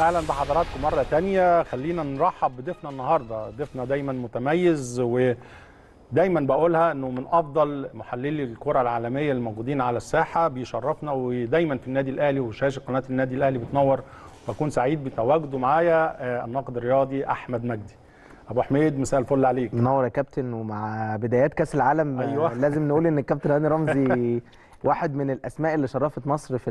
أهلا بحضراتكم مرة تانية. خلينا نرحب بضيفنا النهارده. ضيفنا دايما متميز ودايما بقولها إنه من أفضل محللي الكرة العالمية الموجودين على الساحة. بيشرفنا ودايما في النادي الأهلي وشاشة قناة النادي الأهلي بتنور. بكون سعيد بتواجده معايا آه، الناقد الرياضي أحمد مجدي. أبو حميد مساء الفل عليك. منور يا كابتن. ومع بدايات كأس العالم أيوة. آه، لازم نقول إن الكابتن هاني رمزي واحد من الأسماء اللي شرفت مصر في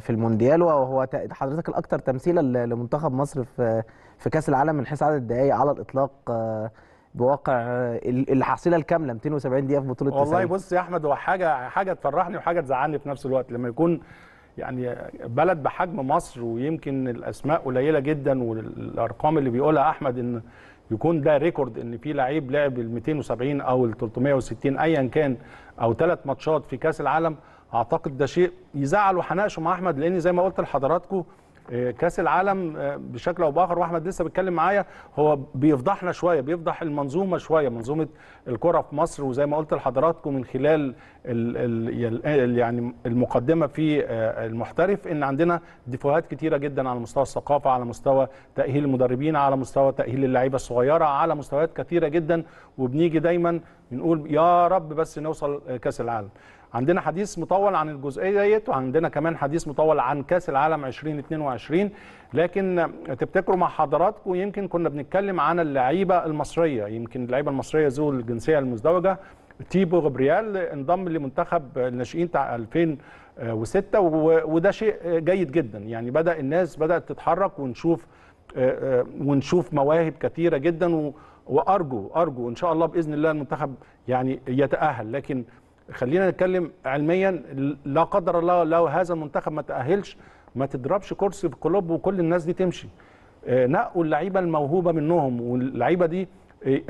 في المونديال وهو حضرتك الاكثر تمثيلا لمنتخب مصر في في كأس العالم من حيث عدد الدقائق على الإطلاق آه، بواقع آه، ال- الحصيلة الكاملة 270 دقيقة في بطولة والله 90 بص يا أحمد هو حاجة حاجة تفرحني وحاجة تزعلني في نفس الوقت لما يكون يعني بلد بحجم مصر ويمكن الأسماء قليلة جدا والأرقام اللي بيقولها أحمد إن يكون ده ريكورد إن في لعيب لعب ال 270 أو ال 360 ايا كان. أو ثلاث ماتشات في كاس العالم اعتقد ده شيء يزعل وهناقشه مع احمد لأن زي ما قلت لحضراتكم كاس العالم آه، بشكل أو باخر واحمد لسه بيتكلم معايا هو بيفضحنا شوية بيفضح المنظومة شوية منظومة الكرة في مصر وزي ما قلت لحضراتكم من خلال ال ال ال يعني المقدمة في آه، المحترف إن عندنا ديفوهات كتيرة جدا على مستوى الثقافة على مستوى تأهيل المدربين على مستوى تأهيل اللعيبة الصغيرة على مستويات كتيرة جدا وبنيجي دايما بنقول يا رب بس نوصل آه، كاس العالم. عندنا حديث مطول عن الجزئية ديت وعندنا كمان حديث مطول عن كأس العالم 2022 لكن تفتكروا مع حضراتكم يمكن كنا بنتكلم عن اللعيبة المصرية يمكن اللعيبة المصرية ذو الجنسية المزدوجة تيبو غبريال انضم لمنتخب الناشئين بتاع 2006 و- وده شيء جيد جدا. يعني بدأ الناس بدأت تتحرك ونشوف آه، آه، ونشوف مواهب كثيرة جدا وأرجو أرجو إن شاء الله بإذن الله المنتخب يعني يتأهل. لكن خلينا نتكلم علميا لا قدر الله لو هذا المنتخب ما تأهلش ما تضربش كرسي في القلوب وكل الناس دي تمشي. آه، نقوا اللعيبة الموهوبة منهم واللعيبة دي آه،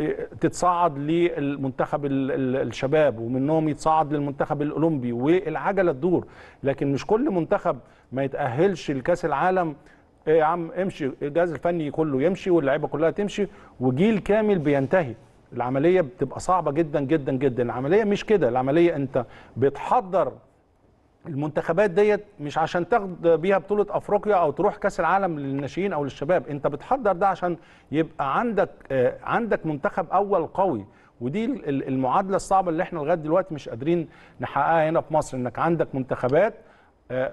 آه، تتصعد للمنتخب ال- ال- الشباب ومنهم يتصعد للمنتخب الأولمبي والعجلة تدور. لكن مش كل منتخب ما يتأهلش لكأس العالم يا عم امشي الجهاز الفني كله يمشي واللعيبة كلها تمشي وجيل كامل بينتهي. العملية بتبقى صعبة جدا جدا جدا. العملية مش كده. العملية أنت بتحضر المنتخبات ديت مش عشان تاخد بيها بطولة أفريقيا أو تروح كأس العالم للناشئين أو للشباب. أنت بتحضر ده عشان يبقى عندك آه، عندك منتخب أول قوي. ودي ال- ال- المعادلة الصعبة اللي إحنا لغاية دلوقتي مش قادرين نحققها هنا في مصر إنك عندك منتخبات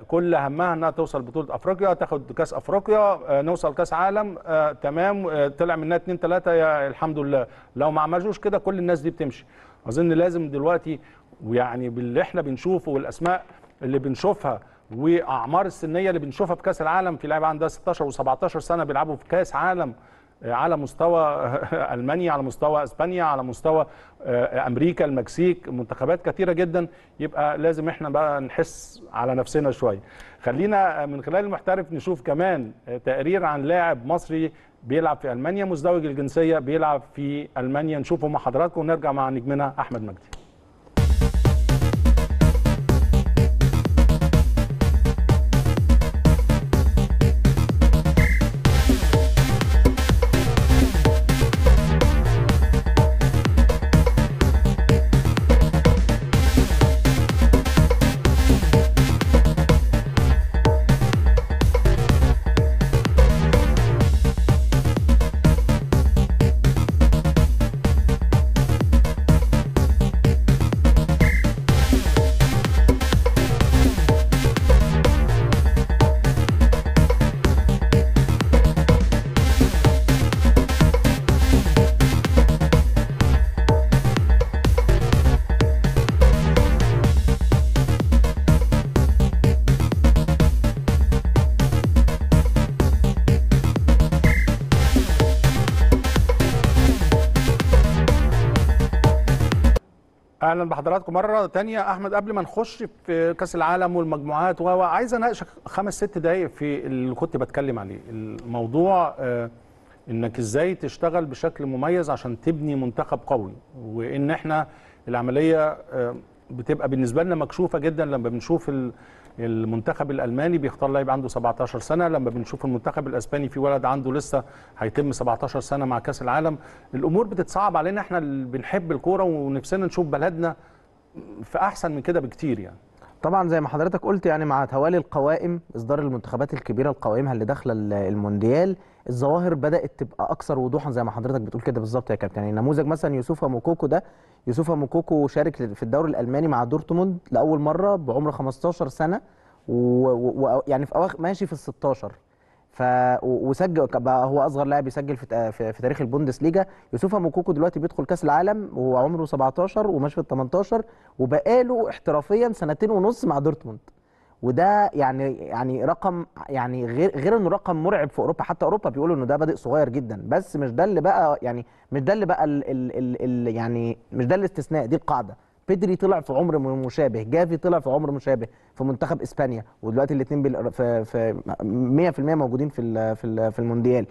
كل همها إنها توصل بطولة أفريقيا تاخد كأس أفريقيا آه، نوصل كأس عالم آه، تمام آه، طلع منها اتنين تلاتة يا الحمد لله. لو ما عملوش كده كل الناس دي بتمشي. أظن لازم دلوقتي ويعني باللي إحنا بنشوفه والأسماء اللي بنشوفها وأعمار السنية اللي بنشوفها في كأس العالم في لعيبة عندها 16 و17 سنة بيلعبوا في كأس عالم آه، على مستوى ألمانيا على مستوى إسبانيا على مستوى آه، أمريكا المكسيك منتخبات كثيرة جدا. يبقى لازم إحنا بقى نحس على نفسنا شوية. خلينا آه، من خلال المحترف نشوف كمان آه، تقرير عن لاعب مصري بيلعب في ألمانيا مزدوج الجنسية بيلعب في ألمانيا. نشوفه مع حضراتكم ونرجع مع نجمنا أحمد مجدي. أهلا بحضراتكم. مرة تانية أحمد قبل ما نخش في كأس العالم والمجموعات وعايز أناقشك خمس ست دقائق في اللي كنت بتكلم عليه. الموضوع آه، إنك إزاي تشتغل بشكل مميز عشان تبني منتخب قوي وإن إحنا العملية آه، بتبقى بالنسبة لنا مكشوفة جدا لما بنشوف المنتخب الألماني بيختار لاعب عنده 17 سنة. لما بنشوف المنتخب الأسباني في ولد عنده لسه هيتم 17 سنة مع كأس العالم الأمور بتتصعب علينا. إحنا اللي بنحب الكورة ونفسنا نشوف بلدنا في أحسن من كده بكتير يعني. طبعا زي ما حضرتك قلت يعني مع توالي القوائم إصدار المنتخبات الكبيرة القوائمها اللي داخلة ال- المونديال الظواهر بدأت تبقى أكثر وضوحا زي ما حضرتك بتقول كده بالظبط يا كابتن. يعني نموذج مثلا يوسوفا موكوكو ده يوسوفا موكوكو شارك في الدوري الألماني مع دورتموند لأول مرة بعمر 15 سنة ويعني في اواخر ماشي في ال 16 ف و- وسجل بقى هو أصغر لاعب يسجل في, في تاريخ البوندسليجا. يوسوفا موكوكو دلوقتي بيدخل كأس العالم وهو عمره 17 وماشي في ال 18 وبقاله احترافيا سنتين ونص مع دورتموند. وده يعني يعني رقم يعني غير غير إنه رقم مرعب في أوروبا حتى أوروبا بيقولوا إنه ده بادئ صغير جدا بس مش ده اللي بقى يعني مش ده اللي بقى ال ال ال ال يعني مش ده الاستثناء دي القاعدة. بيدري طلع في عمر مشابه جافي طلع في عمر مشابه في منتخب إسبانيا ودلوقتي الاثنين في في 100% موجودين في ال- في ال- في المونديال.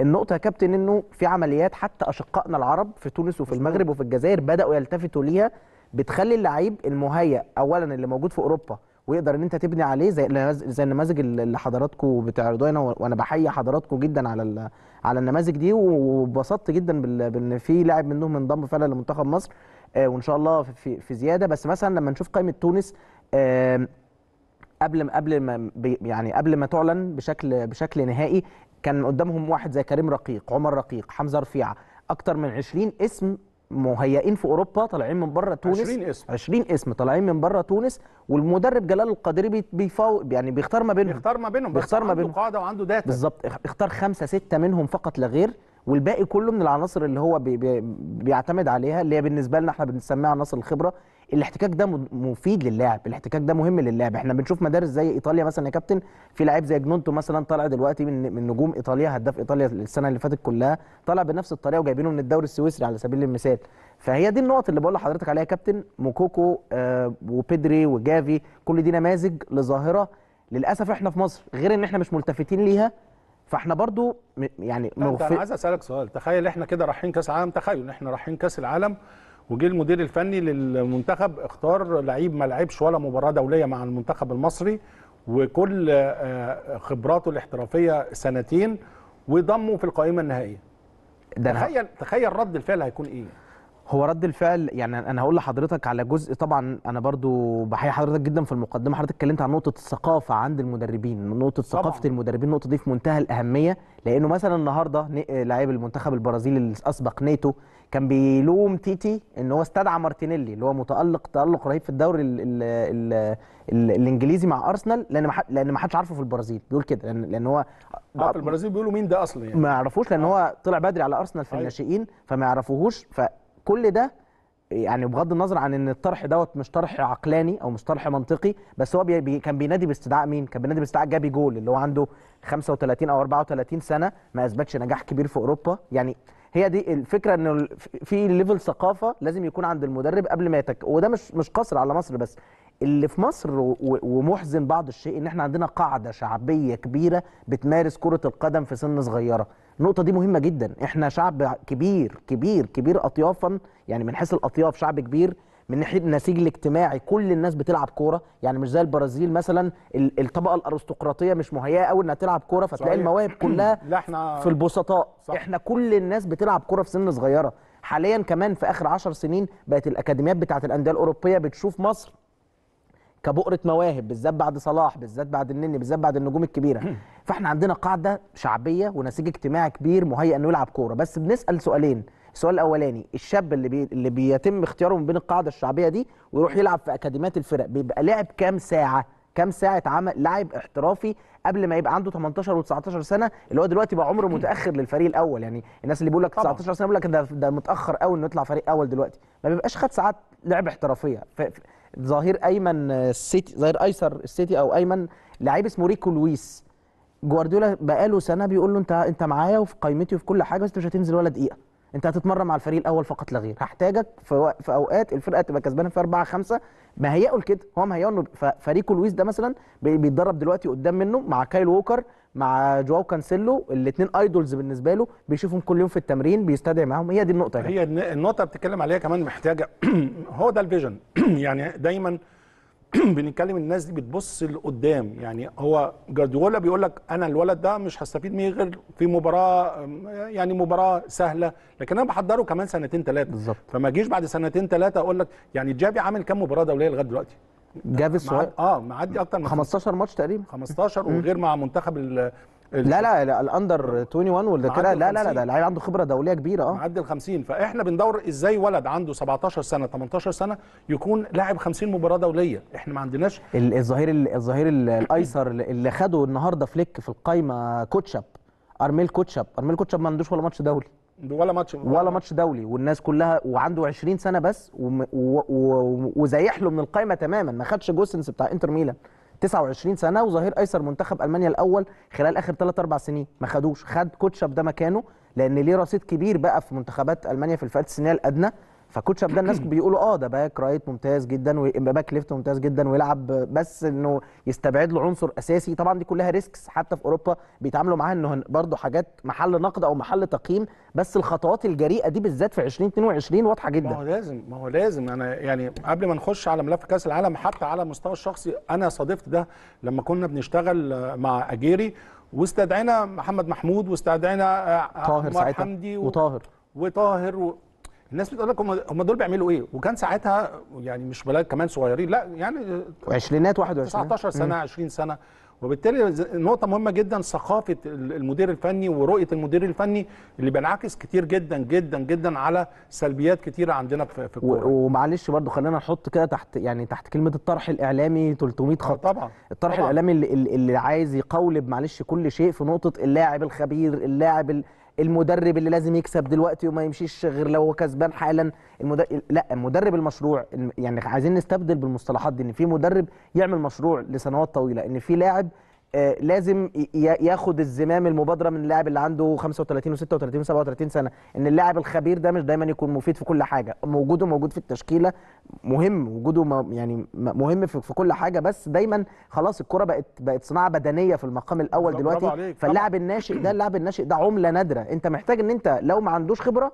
النقطة يا كابتن إنه في عمليات حتى أشقائنا العرب في تونس وفي المغرب وفي الجزائر بدأوا يلتفتوا ليها بتخلي اللعيب المهيأ اولا اللي موجود في أوروبا ويقدر إن أنت تبني عليه زي زي النماذج اللي حضراتكم بتعرضوها هنا وأنا بحيي حضراتكم جدا على على النماذج دي وبسطت جدا بإن في لاعب منهم انضم فعلا لمنتخب مصر آه، وإن شاء الله في في زيادة. بس مثلا لما نشوف قائمة تونس قبل قبل ما يعني قبل ما تعلن بشكل بشكل نهائي كان قدامهم واحد زي كريم رقيق عمر رقيق حمزة رفيعة. أكتر من 20 اسم مهيئين في أوروبا طالعين من بره تونس. 20 اسم. 20 اسم طالعين من بره تونس. والمدرب جلال القادري بي- بيفاو يعني بيختار ما بينهم. بيختار ما بينهم بيختار ما عنده بينهم. قاعدة وعنده data. بالظبط. اخ- اختار خمسة ستة منهم فقط لا غير. والباقي كله من العناصر اللي هو بي بي بيعتمد عليها اللي هي بالنسبة لنا إحنا بنسميها عناصر الخبرة. الاحتكاك ده مفيد للاعب الاحتكاك ده مهم للاعب. إحنا بنشوف مدارس زي إيطاليا مثلا يا كابتن في لعيب زي جنونتو مثلا طالع دلوقتي من من نجوم إيطاليا هداف إيطاليا السنة اللي فاتت كلها طالع بنفس الطريقة وجايبينه من الدوري السويسري على سبيل المثال. فهي دي النقط اللي بقول لحضرتك عليها يا كابتن. موكوكو آه وبيدري وجافي كل دي نماذج لظاهرة للأسف إحنا في مصر غير إن إحنا مش ملتفتين ليها. فاحنا برضو يعني انت أنا. عايز اسالك سؤال تخيل إحنا كده رايحين كاس العالم تخيل ان إحنا رايحين كاس العالم وجه المدير الفني للمنتخب اختار لعيب ما لعبش ولا مباراة دولية مع المنتخب المصري وكل آه، خبراته الاحترافية سنتين وضمه في القائمة النهائية تخيل تخيل رد الفعل هيكون إيه هو رد الفعل يعني أنا هقول لحضرتك على جزء طبعا أنا برضو بحيي حضرتك جدا في المقدمة. حضرتك اتكلمت عن نقطة الثقافة عند المدربين نقطة ثقافة طبعاً. المدربين النقطه دي في منتهى الأهمية. لأنه مثلا النهارده لاعب المنتخب البرازيلي اللي أسبق نيتو كان بيلوم تيتي إن هو استدعى مارتينيلي اللي هو متألق تألق رهيب في الدوري ال ال ال ال الإنجليزي مع أرسنال لأن ما حد- لأن ما حدش عارفه في البرازيل. بيقول كده لأن لأن هو آه، في البرازيل بيقولوا مين ده أصلا يعني؟ ما يعرفوش لأن هو طلع بدري على أرسنال في أيوة. الناشئين فما يعرفوهوش. فكل ده يعني بغض النظر عن إن الطرح دوت مش طرح عقلاني أو مش طرح منطقي بس هو بي كان بينادي باستدعاء مين؟ كان بينادي باستدعاء جابي جول اللي هو عنده 35 أو 34 سنة ما أثبتش نجاح كبير في أوروبا. يعني هي دي الفكرة إنه في level ثقافة لازم يكون عند المدرب قبل ما يتك وده مش مش قصر على مصر بس. اللي في مصر ومحزن بعض الشيء إن إحنا عندنا قاعدة شعبية كبيرة بتمارس كرة القدم في سن صغيرة. النقطة دي مهمة جدا إحنا شعب كبير كبير كبير اطيافا يعني من حيث الأطياف شعب كبير من ناحية النسيج الاجتماعي كل الناس بتلعب كورة يعني مش زي البرازيل مثلا ال- الطبقة الأرستقراطية مش مهيئة قوي إنها تلعب كورة فتلاقي صحيح. المواهب كلها لا إحنا في البسطاء صح. إحنا كل الناس بتلعب كرة في سن صغيرة حاليا كمان في آخر عشر سنين بقت الأكاديميات بتاعت الأندية الأوروبية بتشوف مصر كبؤرة مواهب بالذات بعد صلاح بالذات بعد النني بالذات بعد النجوم الكبيرة. فإحنا عندنا قاعدة شعبية ونسيج اجتماعي كبير مهيئ إنه يلعب كورة. بس بنسأل سؤالين. السؤال الأولاني الشاب اللي بي... اللي بيتم اختياره من بين القاعدة الشعبية دي ويروح يلعب في أكاديميات الفرق بيبقى لعب كام ساعة؟ كام ساعة عمل لاعب احترافي قبل ما يبقى عنده 18 و19 سنة اللي هو دلوقتي بقى عمره متأخر للفريق الأول. يعني الناس اللي بيقول لك طبعاً. 19 سنة بيقول لك ده ده متأخر قوي إنه يطلع فريق أول دلوقتي. ما بيبقاش خد ساعات لعب احترافية. ف... ظهير أيمن السيتي ظهير أيسر السيتي أو أيمن لعيب اسمه ريكو لويس. جوارديولا بقاله سنة بيقول له أنت أنت معايا وفي قائمتي وفي كل حاجة بس أنت مش هتنزل ولا دقيقة. أنت هتتمرن مع الفريق الأول فقط لا غير. هحتاجك في, وق- في أوقات الفرقة تبقى كسبانة في 4 5 مهيئه لكده. هو مهيئه إنه فريكو لويس ده مثلا بي- بيتدرب دلوقتي قدام منه مع كايل ووكر. مع جواو كانسيلو الاثنين idols بالنسبة له بيشوفهم كل يوم في التمرين بيستدعي معاهم. هي دي النقطة يعني. هي الن- النقطة بتتكلم عليها كمان محتاجة هو ده ال vision. يعني دايما بنتكلم الناس دي بتبص لقدام. يعني هو جارديولا بيقول لك أنا الولد ده مش هستفيد منه غير في مباراة يعني مباراة سهلة. لكن أنا بحضره كمان سنتين ثلاثة بالظبط. فما اجيش بعد سنتين ثلاثة أقول لك يعني جابي عامل كام مباراة دولية لغاية دلوقتي؟ جافيس معد... صغير آه معدي أكتر من 15 ماتش تقريبا. 15 وغير مع منتخب ال لا لا لا ال under 21 ولا كده لا لا لا 50. ده لعيب عنده خبرة دولية كبيرة آه. معدي ال 50 فإحنا بندور إزاي ولد عنده 17 سنة 18 سنة يكون لاعب 50 مباراة دولية. إحنا ما عندناش ال- الظهير ال- الظهير ال- الأيسر اللي خده النهارده فليك في القايمة كوتشاب أرميل كوتشاب. أرميل كوتشاب ما عندوش ولا ماتش دولي. ولا ماتش ولا ماتش دولي والناس كلها وعنده 20 سنة بس وم- و- و- وزايح له من القايمة تماما. ما خدش جوسنس بتاع إنتر ميلان. 29 سنة وظهير أيسر منتخب ألمانيا الأول خلال آخر 3 4 سنين. ما خدوش. خد كوتشاب ده مكانه لأن ليه رصيد كبير بقى في منتخبات ألمانيا في الفئات السنيه الأدنى. فكوتشاب ده الناس بيقولوا آه ده back right ممتاز جدا و back left ممتاز جدا ويلعب بس إنه يستبعد له عنصر أساسي. طبعا دي كلها risks حتى في أوروبا بيتعاملوا معاها إنه برضه حاجات محل نقد أو محل تقييم بس الخطوات الجريئة دي بالذات في 2022 واضحة ما هو جدا لازم ما هو لازم. أنا يعني قبل ما نخش على ملف كأس العالم حتى على المستوى الشخصي أنا صادفت ده لما كنا بنشتغل مع أجيري واستدعينا محمد محمود واستدعينا طاهر ساعتها. حمدي و... وطاهر. وطاهر و... الناس بتقول لك هم دول بيعملوا إيه؟ وكان ساعتها يعني مش بلاد كمان صغيرين لا يعني وعشرينات 21 19 سنة 20 سنة. وبالتالي نقطة مهمة جدا ثقافة ال- المدير الفني ورؤية المدير الفني اللي بينعكس كتير جدا جدا جدا على سلبيات كتيرة عندنا في في الكورة. ومعلش برضو خلينا نحط كده تحت يعني تحت كلمة الطرح الإعلامي 300 آه خط طبعا الطرح طبعاً. الإعلامي اللي, اللي عايز يقولب معلش كل شيء في نقطة اللاعب الخبير اللاعب ال- المدرب اللي لازم يكسب دلوقتي وما يمشيش غير لو هو كسبان حالا المدرب لا المدرب المشروع الم- يعني عايزين نستبدل بالمصطلحات دي إن في مدرب يعمل مشروع لسنوات طويلة إن في لاعب لازم ي- ي- ياخد الزمام المبادرة من اللاعب اللي عنده 35 و36 و37 سنة. إن اللاعب الخبير ده مش دايما يكون مفيد في كل حاجة. موجوده موجود في التشكيلة مهم. وجوده يعني مهم في كل حاجة. بس دايما خلاص الكرة بقت بقت صناعة بدنية في المقام الأول دلوقتي. فاللاعب الناشئ ده اللاعب الناشئ ده عملة نادرة. أنت محتاج إن أنت لو ما عندوش خبرة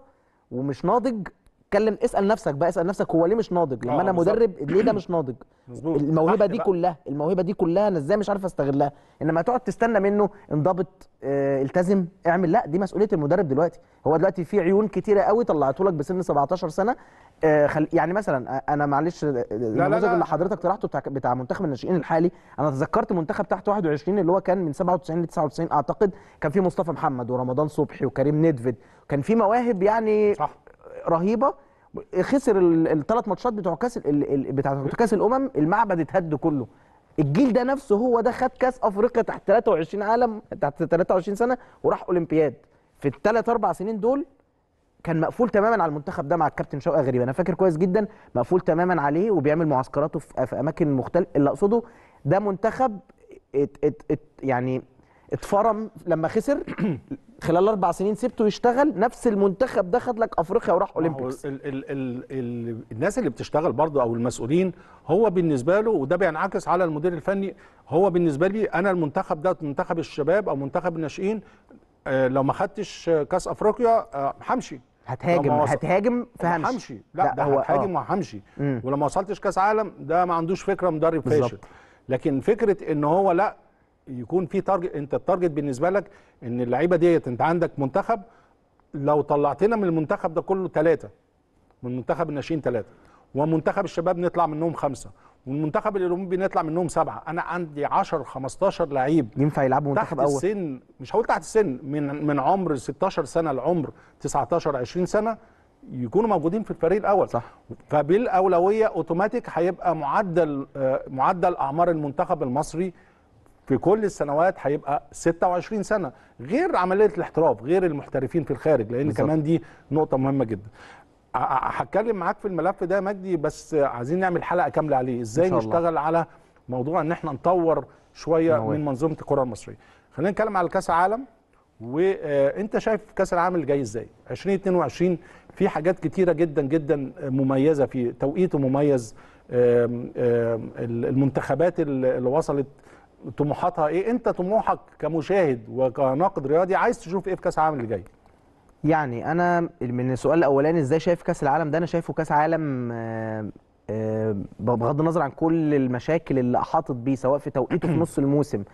ومش ناضج اتكلم اسأل نفسك بقى اسأل نفسك هو ليه مش ناضج؟ لما آه، أنا. مدرب ليه ده مش ناضج. الموهبة دي بقى. كلها الموهبة دي كلها أنا إزاي مش عارف أستغلها؟ إنما تقعد تستنى منه انضبط آه، التزم اعمل. لا دي مسؤولية المدرب دلوقتي. هو دلوقتي في عيون كتيرة قوي طلعته لك بسن 17 سنة. آه، خل... يعني مثلا آه، أنا معلش آه، النموذج. اللي حضرتك طرحته بتاع بتاع منتخب الناشئين الحالي أنا تذكرت منتخب تحت 21 اللي هو كان من 97 ل 99 أعتقد كان في مصطفى محمد ورمضان صبحي وكريم ندفد كان في مواهب يعني صح. رهيبة. خسر الثلاث ماتشات بتوع كاس بتاع كاس الأمم المعبد اتهد كله. الجيل ده نفسه هو ده خد كاس أفريقيا تحت 23 عالم تحت 23 سنة وراح أولمبياد. في الثلاث أربع سنين دول كان مقفول تماما على المنتخب ده مع الكابتن شوقي غريب أنا فاكر كويس جدا مقفول تماما عليه وبيعمل معسكراته في أماكن مختلفة. اللي أقصده ده منتخب ات ات ات يعني اتفرم لما خسر. خلال أربع سنين سبته يشتغل. نفس المنتخب ده خد لك أفريقيا وراح أولمبيكس. ال ال ال ال الناس اللي بتشتغل برضه أو المسؤولين هو بالنسبة له وده بينعكس على المدير الفني هو بالنسبة لي أنا المنتخب ده منتخب الشباب أو منتخب الناشئين آه، لو ما خدتش كأس أفريقيا آه، همشي. هتهاجم هتهاجم فهمش همشي. لا, ده هو هتهاجم آه. وهمشي. ولما وصلتش كأس عالم ده ما عندوش فكرة مدرب. فاشل. لكن فكرة إن هو لا يكون في target انت ال target بالنسبة لك إن اللعيبة ديت انت عندك منتخب لو طلعتنا من المنتخب ده كله ثلاثة من منتخب الناشئين ثلاثة ومنتخب الشباب نطلع منهم خمسة والمنتخب الأولمبي نطلع منهم سبعة أنا عندي 10 15 لعيب ينفع يلعبوا تحت منتخب أول السن مش هقول تحت السن من من عمر 16 سنة لعمر 19 20 سنة يكونوا موجودين في الفريق الأول صح. فبالأولوية أوتوماتيك هيبقى معدل آه، معدل أعمار المنتخب المصري في كل السنوات هيبقى 26 سنة غير عملية الاحتراف غير المحترفين في الخارج لأن بالظبط. كمان دي نقطة مهمة جدا هتكلم معاك في الملف ده مجدي بس عايزين نعمل حلقة كاملة عليه إزاي. نشتغل على موضوع إن إحنا نطور شوية نواه. من منظومة الكرة المصرية خلينا نتكلم على كأس العالم وانت شايف كأس العالم اللي جاي إزاي 2022 في حاجات كتيرة جدا جدا مميزة فيه توقيته مميز المنتخبات اللي وصلت طموحاتها إيه؟ أنت طموحك كمشاهد وكناقد رياضي عايز تشوف إيه في كأس العالم اللي جاي. يعني أنا من السؤال الأولاني إزاي شايف كأس العالم ده؟ أنا شايفه كأس عالم آه، آه، بغض النظر عن كل المشاكل اللي أحاطت بيه سواء في توقيته في نص الموسم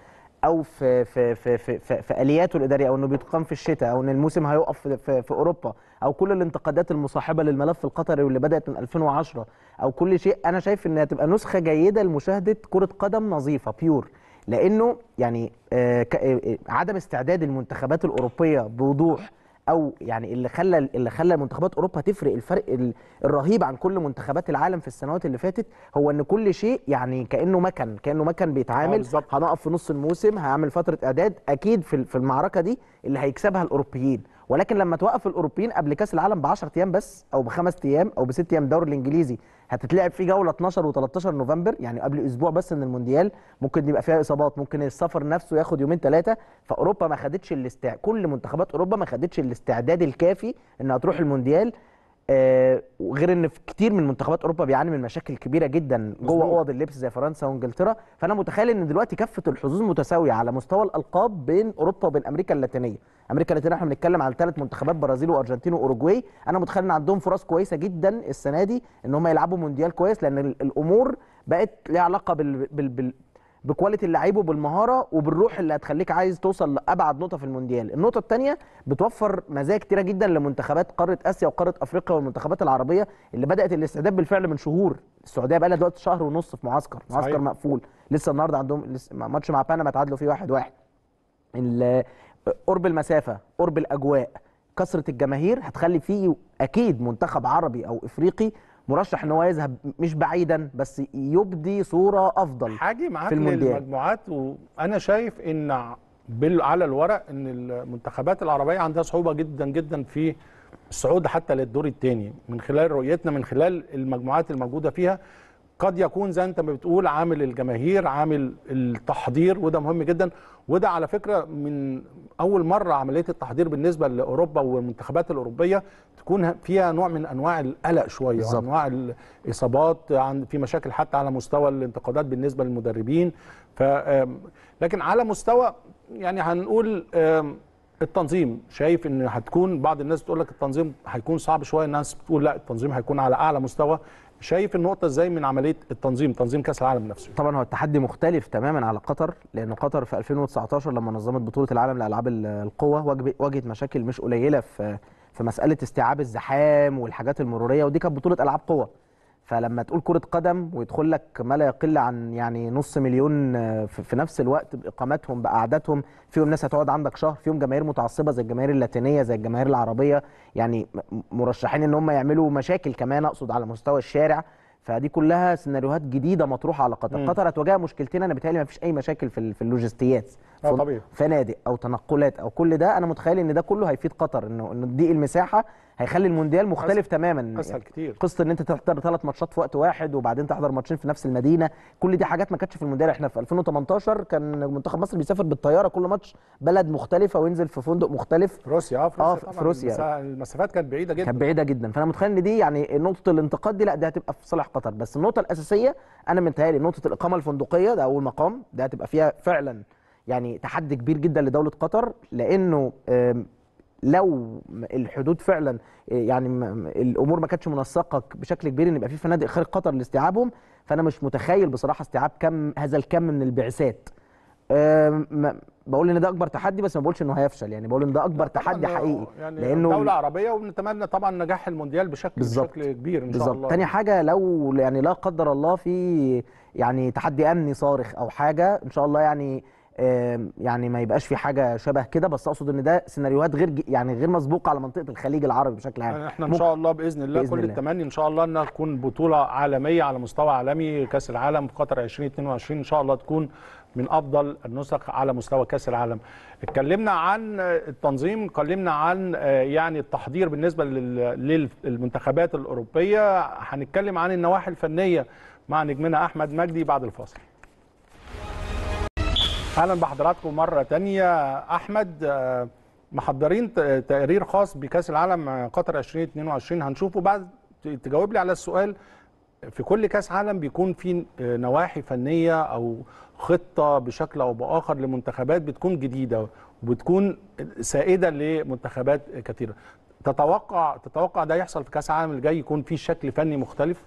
أو في في في في, في, في آلياته الإدارية أو إنه بيتقام في الشتاء أو إن الموسم هيقف في, في, في أوروبا أو كل الانتقادات المصاحبة للملف القطري واللي بدأت من 2010 أو كل شيء. أنا شايف إنها تبقى نسخة جيدة لمشاهدة كرة قدم نظيفة بيور لأنه يعني آه ك- آه، عدم استعداد المنتخبات الاوروبية بوضوح أو يعني اللي خلى اللي خلى منتخبات اوروبا تفرق الفرق ال- الرهيب عن كل منتخبات العالم في السنوات اللي فاتت هو ان كل شيء يعني كأنه مكن كأنه مكن آه، بيتعامل. هنقف في نص الموسم هيعمل فترة إعداد أكيد في المعركة دي اللي هيكسبها الأوروبيين ولكن لما توقف الأوروبيين قبل كأس العالم ب 10 أيام بس أو بخمس أيام أو بست أيام الدوري الإنجليزي هتتلعب فيه جولة 12 و13 نوفمبر يعني قبل أسبوع بس من المونديال ممكن يبقى فيها إصابات ممكن السفر نفسه ياخد يومين ثلاثة فأوروبا ما خدتش الاستع... كل منتخبات أوروبا ما خدتش الاستعداد الكافي إنها تروح المونديال. آه وغير إن في كتير من منتخبات أوروبا بيعاني من مشاكل كبيرة جدا جوه. أوض اللبس زي فرنسا وإنجلترا. فأنا متخيل إن دلوقتي كفة الحظوظ متساوية على مستوى الألقاب بين أوروبا وبين أمريكا اللاتينية. أمريكا اللاتينية إحنا بنتكلم على ثلاث منتخبات برازيل وأرجنتين وأوروجواي. أنا متخيل إن عندهم فرص كويسة جدا السنة دي إن هم يلعبوا مونديال كويس لأن ال- الأمور بقت ليها علاقة بال, بال... بال... بكواليتي اللعيب وبالمهاره وبالروح اللي هتخليك عايز توصل لأبعد نقطة في المونديال. النقطة الثانية بتوفر مزايا كتيرة جدا لمنتخبات قارة آسيا وقارة أفريقيا والمنتخبات العربية اللي بدأت الاستعداد بالفعل من شهور. السعودية بقى لها دلوقتي شهر ونص في معسكر معسكر صحيح. مقفول. لسه النهارده عندهم لسه ماتش مع بنما تعادلوا فيه واحد واحد. قرب المسافة قرب الأجواء كثرة الجماهير هتخلي فيه أكيد منتخب عربي أو إفريقي مرشح إن هو يذهب مش بعيدا بس يبدي صورة أفضل حاجة معاك في المونديال. للمجموعات وأنا شايف إن على الورق إن المنتخبات العربية عندها صعوبة جدا جدا في الصعود حتى للدور الثاني من خلال رؤيتنا من خلال المجموعات الموجودة فيها قد يكون زي انت ما بتقول عامل الجماهير عامل التحضير وده مهم جدا. وده على فكرة من أول مرة عملية التحضير بالنسبة لأوروبا والمنتخبات الأوروبية تكون فيها نوع من أنواع القلق شوية بالظبط. أنواع الإصابات عن في مشاكل حتى على مستوى الانتقادات بالنسبة للمدربين. ف لكن على مستوى يعني هنقول التنظيم. شايف إن هتكون بعض الناس بتقول لك التنظيم هيكون صعب شوية الناس بتقول لا التنظيم هيكون على أعلى مستوى. شايف النقطة إزاي من عملية التنظيم تنظيم كأس العالم نفسه؟ طبعا هو التحدي مختلف تماما على قطر لأن قطر في 2019 لما نظمت بطولة العالم لألعاب ال- القوى واجب- واجهت مشاكل مش قليلة في في مسألة استيعاب الزحام والحاجات المرورية ودي كانت بطولة ألعاب قوى فلما تقول كرة قدم ويدخل لك ما لا يقل عن يعني نص مليون آه، في نفس الوقت بإقامتهم بقعداتهم فيهم ناس هتقعد عندك شهر فيهم جماهير متعصبة زي الجماهير اللاتينية زي الجماهير العربية يعني مرشحين إن هم يعملوا مشاكل كمان أقصد على مستوى الشارع. فدي كلها سيناريوهات جديدة مطروحة على قطر. مم. قطر هتواجهها مشكلتين أنا بيتهيألي ما فيش أي مشاكل في اللوجستيات. آه طبيعي. فنادق أو تنقلات أو كل ده أنا متخيل ان ده كله هيفيد قطر انه انه ضيق المساحة هيخلي المونديال مختلف تماما. أسهل كتير. قصة إن أنت تحضر ثلاث ماتشات في وقت واحد وبعدين تحضر ماتشين في نفس المدينة كل دي حاجات ما كانتش في المونديال. إحنا في 2018 كان منتخب مصر بيسافر بالطيارة كل ماتش بلد مختلفة وينزل في فندق مختلف. في روسيا آه في آه، روسيا في طبعاً. روسيا. المسا- المسافات كانت بعيدة جدا. كانت بعيدة جدا. فأنا متخيل إن دي يعني نقطة الانتقاد دي لا دي هتبقى في صالح قطر. بس النقطة الأساسية أنا متهيألي نقطة الإقامة الفندقية ده أول مقام ده هتبقى فيها فعلا يعني تحدي كبير جدا لدولة قطر لأنه لو الحدود فعلا آه، يعني الأمور ما كانتش منسقة بشكل كبير إن يبقى في فنادق خارج قطر لاستيعابهم فأنا مش متخيل بصراحة استيعاب كم هذا الكم من البعثات. بقول إن ده أكبر تحدي بس ما بقولش إنه هيفشل يعني بقول إن ده أكبر تحدي حقيقي. يعني لأنه دولة عربية وبنتمنى طبعا نجاح المونديال بشكل بالظبط. بشكل كبير إن شاء الله. تاني حاجة لو يعني لا قدر الله في يعني تحدي أمني صارخ أو حاجة إن شاء الله يعني يعني ما يبقاش في حاجة شبه كده بس أقصد إن ده سيناريوهات غير يعني غير مسبوقة على منطقة الخليج العربي بشكل عام. يعني إحنا إن شاء الله بإذن الله بإذن كل الله. التمني إن شاء الله إنها تكون بطولة عالمية على مستوى عالمي كأس العالم في قطر 2022 إن شاء الله تكون من أفضل النسخ على مستوى كأس العالم. اتكلمنا عن التنظيم اتكلمنا عن آه، يعني التحضير بالنسبة لل- للمنتخبات الأوروبية. هنتكلم عن النواحي الفنية مع نجمنا أحمد مجدي بعد الفاصل. أهلا بحضراتكم مرة تانية. أحمد آه، محضرين تقرير خاص بكأس العالم آه، قطر 2022 هنشوفه بعد تجاوب لي على السؤال. في كل كأس عالم بيكون في آه، نواحي فنية أو خطة بشكل أو بآخر لمنتخبات بتكون جديدة وبتكون سائدة لمنتخبات كثيره تتوقع تتوقع ده يحصل في كأس العالم اللي جاي يكون في شكل فني مختلف؟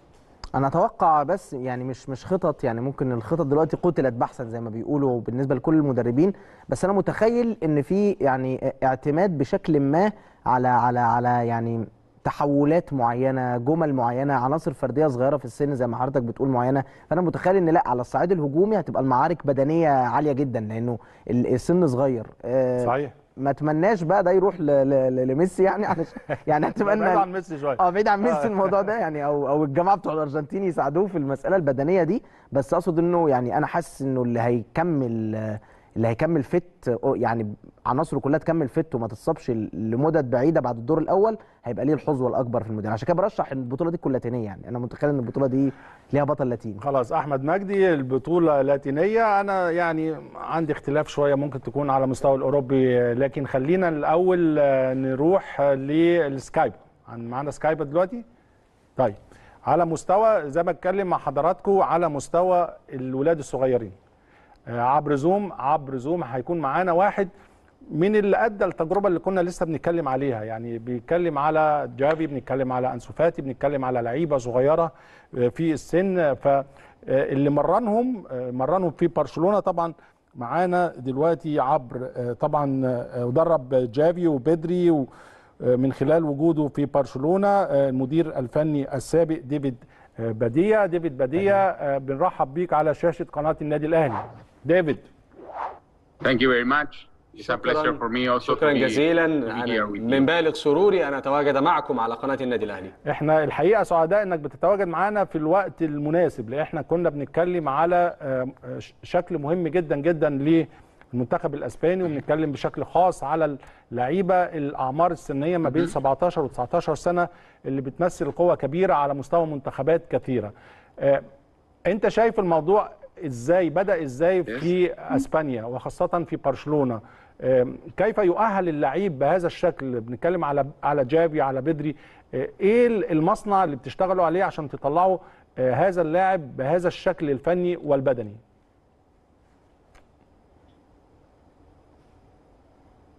أنا أتوقع بس يعني مش مش خطط يعني ممكن الخطط دلوقتي قتلت بحثا زي ما بيقولوا بالنسبة لكل المدربين بس أنا متخيل إن في يعني اعتماد بشكل ما على على على يعني تحولات معينة جمل معينة عناصر فردية صغيرة في السن زي ما حضرتك بتقول معينة. فأنا متخيل إن لأ على الصعيد الهجومي هتبقى المعارك بدنية عالية جدا لأنه ال- السن صغير. آه، صحيح. ما اتمناش بقى ده يروح لميسي يعني علشان يعني أتمنى بعيد عن ميسي شوية آه بعيد عن ميسي آه. الموضوع ده يعني أو أو الجماعة بتوع الأرجنتين يساعدوه في المسألة البدنية دي بس أقصد إنه يعني أنا حاسس إنه اللي هيكمل اللي هيكمل فت يعني عناصره كلها تكمل فت وما تتصابش لمدد بعيدة بعد الدور الأول هيبقى ليه الحظوة الأكبر في المونديال عشان كده برشح إن البطولة دي تكون لاتينية يعني. أنا متخيل إن البطولة دي ليها بطل لاتيني. خلاص أحمد مجدي البطولة لاتينية. أنا يعني عندي اختلاف شوية ممكن تكون على مستوى الأوروبي لكن خلينا الأول آه، نروح للسكايب. معانا سكايب دلوقتي؟ طيب على مستوى زي ما اتكلم مع حضراتكم على مستوى الولاد الصغيرين. عبر زوم عبر زوم هيكون معانا واحد من اللي أدى التجربة اللي كنا لسه بنتكلم عليها. يعني بيتكلم على جافي بنتكلم على أنسو فاتي بنتكلم على لعيبة صغيرة آه، في السن. فاللي مرنهم آه، مرنهم في برشلونة طبعا. معانا دلوقتي عبر آه، طبعا آه، ودرب جافي وبدري آه، من خلال وجوده في برشلونة آه، المدير الفني السابق ديفيد آه، بديع. ديفيد بديع. آه، بنرحب بيك على شاشة قناة النادي الأهلي. ديفيد Thank you very much. It's a pleasure for me also شكرا to be, جزيلا أنا. من بالغ سروري أن أتواجد معكم على قناة النادي الأهلي إحنا الحقيقة سعداء إنك بتتواجد معانا في الوقت المناسب لأن إحنا كنا بنتكلم على آه، شكل مهم جدا جدا للمنتخب الأسباني وبنتكلم بشكل خاص على اللعيبة الأعمار السنية ما بين 17 و19 سنة اللي بتمثل قوة كبيرة على مستوى منتخبات كثيرة. آه، أنت شايف الموضوع إزاي بدأ إزاي في أسبانيا وخاصة في برشلونة. كيف يؤهل اللعيب بهذا الشكل؟ بنتكلم على على جافي على بدري. آه، إيه المصنع اللي بتشتغلوا عليه عشان تطلعوا آه، هذا اللاعب بهذا الشكل الفني والبدني؟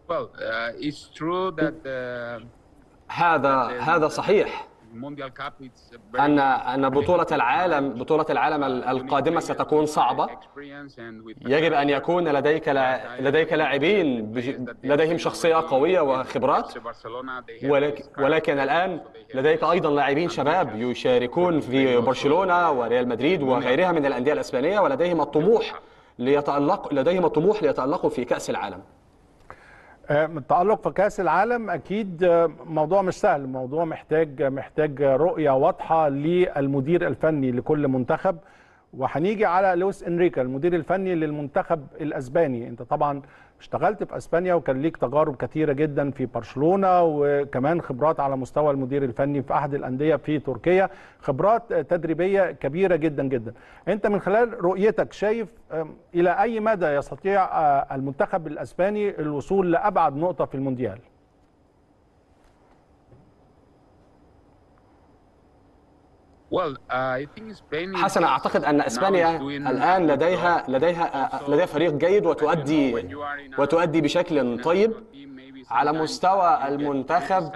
Uh, the هذا هذا صحيح. ان أن بطولة العالم بطولة العالم ال- القادمة ستكون صعبة. يجب أن يكون لديك لا- لديك لاعبين لديهم شخصية قوية وخبرات. ولكن ولكن الآن لديك أيضا لاعبين شباب يشاركون في برشلونة وريال مدريد وغيرها من الأندية الإسبانية ولديهم الطموح ليتالق لديهم الطموح ليتألقوا في كأس العالم. التألق في كأس العالم أكيد آه، موضوع مش سهل. موضوع محتاج محتاج رؤية واضحة للمدير الفني لكل منتخب. وهنيجي على لويس إنريكا المدير الفني للمنتخب الأسباني. أنت طبعا اشتغلت في أسبانيا وكان ليك تجارب كثيرة جدا في برشلونة وكمان خبرات على مستوى المدير الفني في أحد الأندية في تركيا. خبرات تدريبية كبيرة جدا جدا. أنت من خلال رؤيتك شايف إلى أي مدى يستطيع آه، المنتخب الأسباني الوصول لأبعد نقطة في المونديال Well, I think Spain is حسنا أعتقد أن إسبانيا الآن لديها. لديها لديها فريق جيد وتؤدي وتؤدي بشكل طيب على مستوى المنتخب.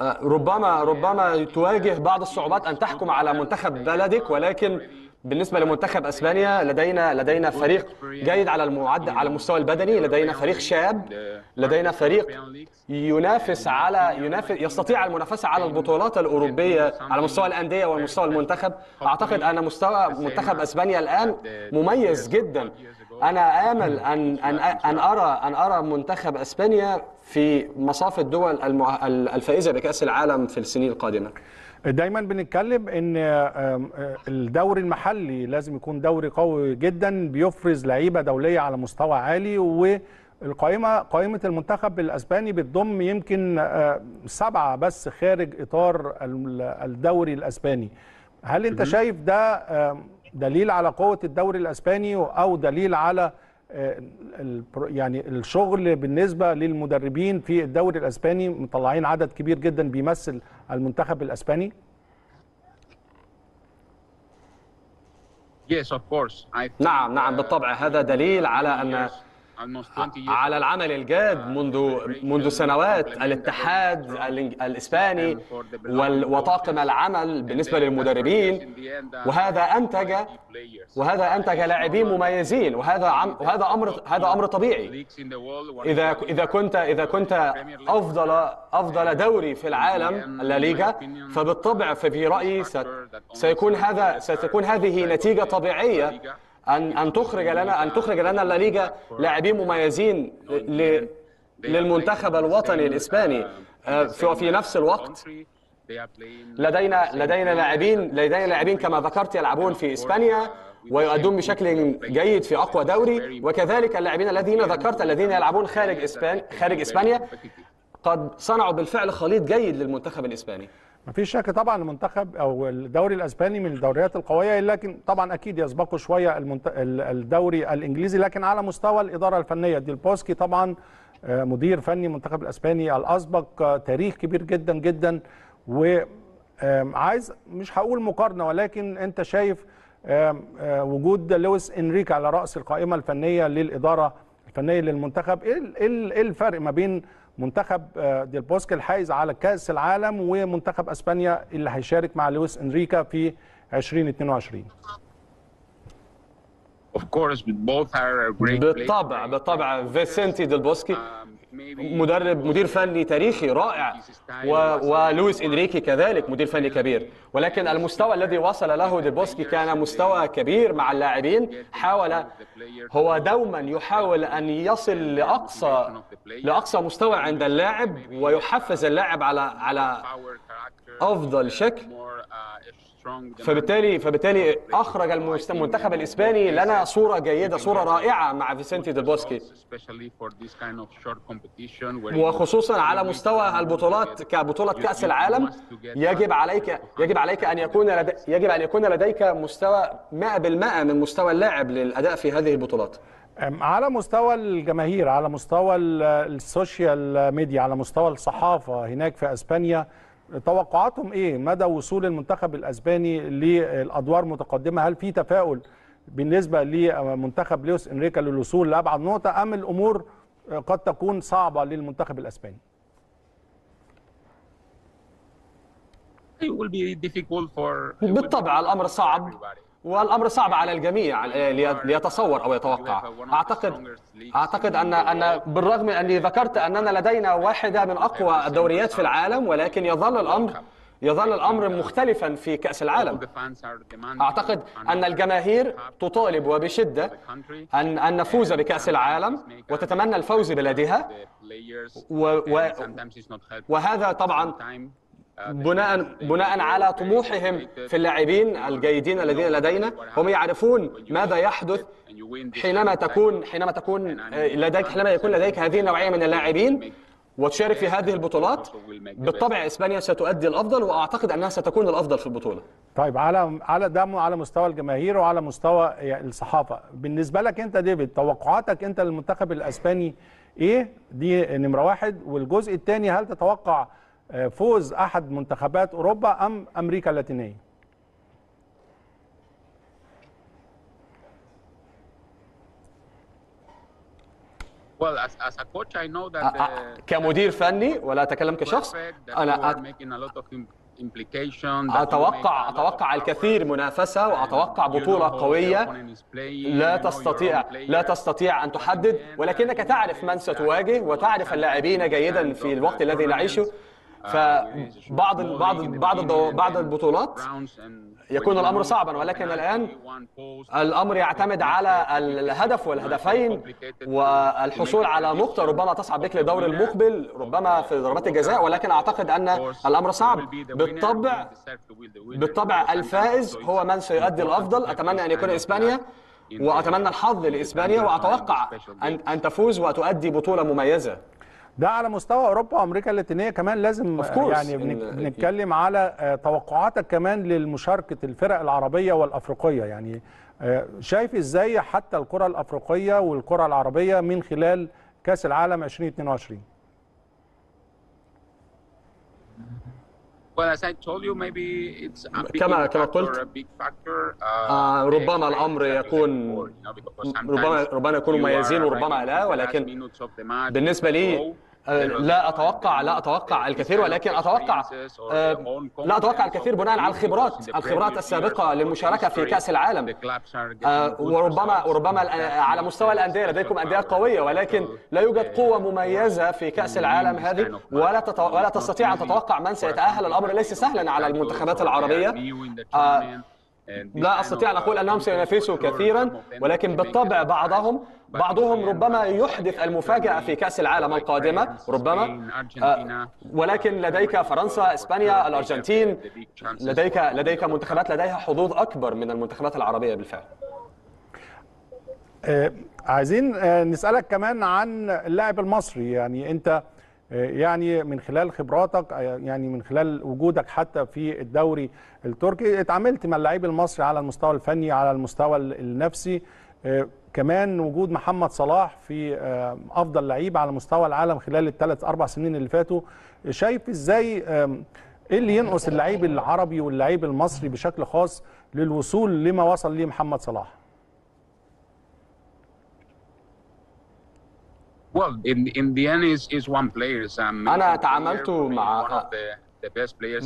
آه، ربما ربما تواجه بعض الصعوبات أن تحكم على منتخب بلدك ولكن بالنسبة لمنتخب أسبانيا لدينا لدينا فريق جيد على المعدل على المستوى البدني لدينا فريق شاب لدينا فريق ينافس على ينافس يستطيع المنافسة على البطولات الأوروبية على مستوى الأندية والمستوى المنتخب. أعتقد أن مستوى منتخب أسبانيا الآن مميز جدا. أنا آمل ان ان أن ارى أن أرى منتخب إسبانيا في مصاف الدول المع- الفائزة بكاس العالم في السنين القادمة. دايما بنتكلم إن الدوري المحلي لازم يكون دوري قوي جدا بيفرز لعيبة دولية على مستوى عالي والقائمه قائمة المنتخب الإسباني بتضم يمكن سبعة بس خارج إطار ال- الدوري الإسباني. هل أنت شايف ده دليل على قوة الدوري الأسباني أو دليل على آه، يعني الشغل بالنسبة للمدربين في الدوري الأسباني مطلعين عدد كبير جدا بيمثل المنتخب الأسباني Yes, of course. I think, نعم نعم بالطبع هذا دليل على أن على العمل الجاد منذ منذ سنوات الاتحاد الإنج- الإسباني وال- وطاقم العمل بالنسبة للمدربين. وهذا انتج وهذا أنتج لاعبين مميزين. وهذا عم وهذا أمر هذا أمر طبيعي. إذا إذا كنت إذا كنت افضل أفضل دوري في العالم الليغا فبالطبع ففي رأيي سيكون هذا ستكون هذه نتيجة طبيعية. ان أن تخرج لنا أن تخرج لنا الليغا لاعبين مميزين ل- للمنتخب الوطني الإسباني. آه، في في نفس الوقت لدينا لدينا لاعبين لدينا لاعبين كما ذكرت يلعبون في إسبانيا ويؤدون بشكل جيد في أقوى دوري. وكذلك اللاعبين الذين ذكرت الذين يلعبون خارج اسبان خارج إسبانيا قد صنعوا بالفعل خليط جيد للمنتخب الإسباني. ما فيش شك طبعا المنتخب أو الدوري الأسباني من الدوريات القوية لكن طبعا أكيد يسبقه شوية المنت... ال- الدوري الإنجليزي لكن على مستوى الإدارة الفنية. ديل بوسكي طبعا آه، مدير فني المنتخب الأسباني الأسبق آه، تاريخ كبير جدا جدا وعايز مش هقول مقارنة ولكن أنت شايف آه، وجود لويس إنريكي على رأس القائمة الفنية للإدارة الفنية للمنتخب إيه إيه إيه الفرق ما بين منتخب آه، ديل بوسك الحائز على كأس العالم ومنتخب أسبانيا اللي هيشارك مع لويس إنريكا في 2022 بالطبع. بالطبع فيسنتي ديل بوسكي maybe مدرب مدير فني تاريخي رائع و... ولويس إنريكي كذلك مدير فني كبير. ولكن المستوى الذي وصل له ديل بوسكي كان مستوى كبير مع اللاعبين. حاول هو دوما يحاول أن يصل لأقصى لأقصى مستوى عند اللاعب ويحفز اللاعب على على أفضل شكل. فبالتالي فبالتالي أخرج المنتخب الإسباني لنا صورة جيدة صورة رائعة مع فيسنتي ديل بوسكي وخصوصا على مستوى البطولات كبطولة كأس العالم يجب عليك يجب عليك أن يكون يجب أن يكون لديك مستوى 100% من مستوى اللاعب للأداء في هذه البطولات. على مستوى الجماهير على مستوى ال- ال social media على مستوى الصحافة هناك في أسبانيا توقعاتهم إيه؟ مدى وصول المنتخب الأسباني للأدوار متقدمة؟ هل في تفاؤل بالنسبة لمنتخب لويس إنريكا للوصول لأبعد نقطة أم الأمور قد تكون صعبة للمنتخب be بالطبع الأمر صعب. والأمر صعب على الجميع لي- ليتصور أو يتوقع. أعتقد أعتقد أن أن بالرغم أني ذكرت أننا لدينا واحدة من أقوى الدوريات في العالم ولكن يظل الأمر يظل الأمر مختلفا في كأس العالم. And أن الجماهير تطالب country, أن أن نفوز بكأس العالم وتتمنى الفوز players, و- و-. وهذا طبعا بناء بناء على طموحهم في اللاعبين الجيدين الذين لدينا هم يعرفون ماذا يحدث حينما تكون حينما تكون آه، لديك حينما يكون لديك هذه النوعية من اللاعبين. وتشارك في هذه البطولات. بالطبع إسبانيا ستؤدي الأفضل وأعتقد أنها ستكون الأفضل في البطولة. طيب على على ده على مستوى الجماهير وعلى مستوى يعني الصحافة. بالنسبة لك أنت ديفيد توقعاتك أنت للمنتخب الأسباني إيه؟ دي نمرة واحد. والجزء الثاني هل تتوقع آه، فوز أحد منتخبات أوروبا أم أمريكا اللاتينية؟ آه، آه، كمدير فني ولا أتكلم كشخص أنا أتوقع أتوقع الكثير منافسة وأتوقع بطولة قوية. لا تستطيع لا. تستطيع أن تحدد ولكنك تعرف من ستواجه وتعرف اللاعبين جيدا في الوقت الذي نعيشه. فبعض ال- بعض بعض بعض البطولات يكون الأمر صعبا ولكن الآن الأمر يعتمد على الهدف والهدفين والحصول على نقطة ربما تصعد بك للدور المقبل ربما في ضربات الجزاء ولكن أعتقد أن الأمر صعب. بالطبع بالطبع الفائز هو من سيؤدي الأفضل. أتمنى أن يكون إسبانيا. وأتمنى الحظ لإسبانيا وأتوقع ان أن تفوز وتؤدي بطولة مميزة. ده على مستوى أوروبا وأمريكا اللاتينية كمان لازم. يعني بنتكلم على آه، توقعاتك كمان للمشاركة الفرق العربية والأفريقية يعني آه، شايف إزاي حتى الكرة الأفريقية والكرة العربية من خلال كأس العالم 2022 Well, as I told you, maybe it's a big كما- كما قلت، a big factor, uh, آه، ربما experience يكون- ربما- ربما يكونوا مميزين وربما لا، ولكن بالنسبة لي آه، لا be أتوقع لا أتوقع الكثير ولكن أتوقع آه، لا أتوقع الكثير بناء على الخبرات الخبرات السابقة للمشاركة في كأس العالم. آه، وربما وربما على مستوى الأندية لديكم أندية قوية ولكن لا يوجد قوة مميزة في كأس العالم هذه ولا تتو... ولا تستطيع أن تتوقع من سيتأهل الأمر ليس سهلا على المنتخبات العربية. آه، لا أستطيع أن أقول أنهم سينافسوا كثيرا ولكن بالطبع بعضهم بعضهم ربما يحدث المفاجأة في كأس العالم القادمة ربما آه، ولكن لديك فرنسا إسبانيا الأرجنتين لديك لديك منتخبات لديها حظوظ أكبر من المنتخبات العربية بالفعل. آه، عايزين آه، نسألك كمان عن اللاعب المصري يعني أنت يعني من خلال خبراتك آه، يعني من خلال وجودك حتى في الدوري التركي. اتعاملت مع اللاعب المصري على المستوى الفني على المستوى ال- النفسي. آه، كمان وجود محمد صلاح في آه، أفضل لعيب على مستوى العالم خلال الثلاث أربع سنين اللي فاتوا. شايف إزاي إيه اللي ينقص اللعيب العربي واللعيب المصري بشكل خاص للوصول لما وصل ليه محمد صلاح؟ Well, in in the end, is is one player. is an أنا تعاملت مع-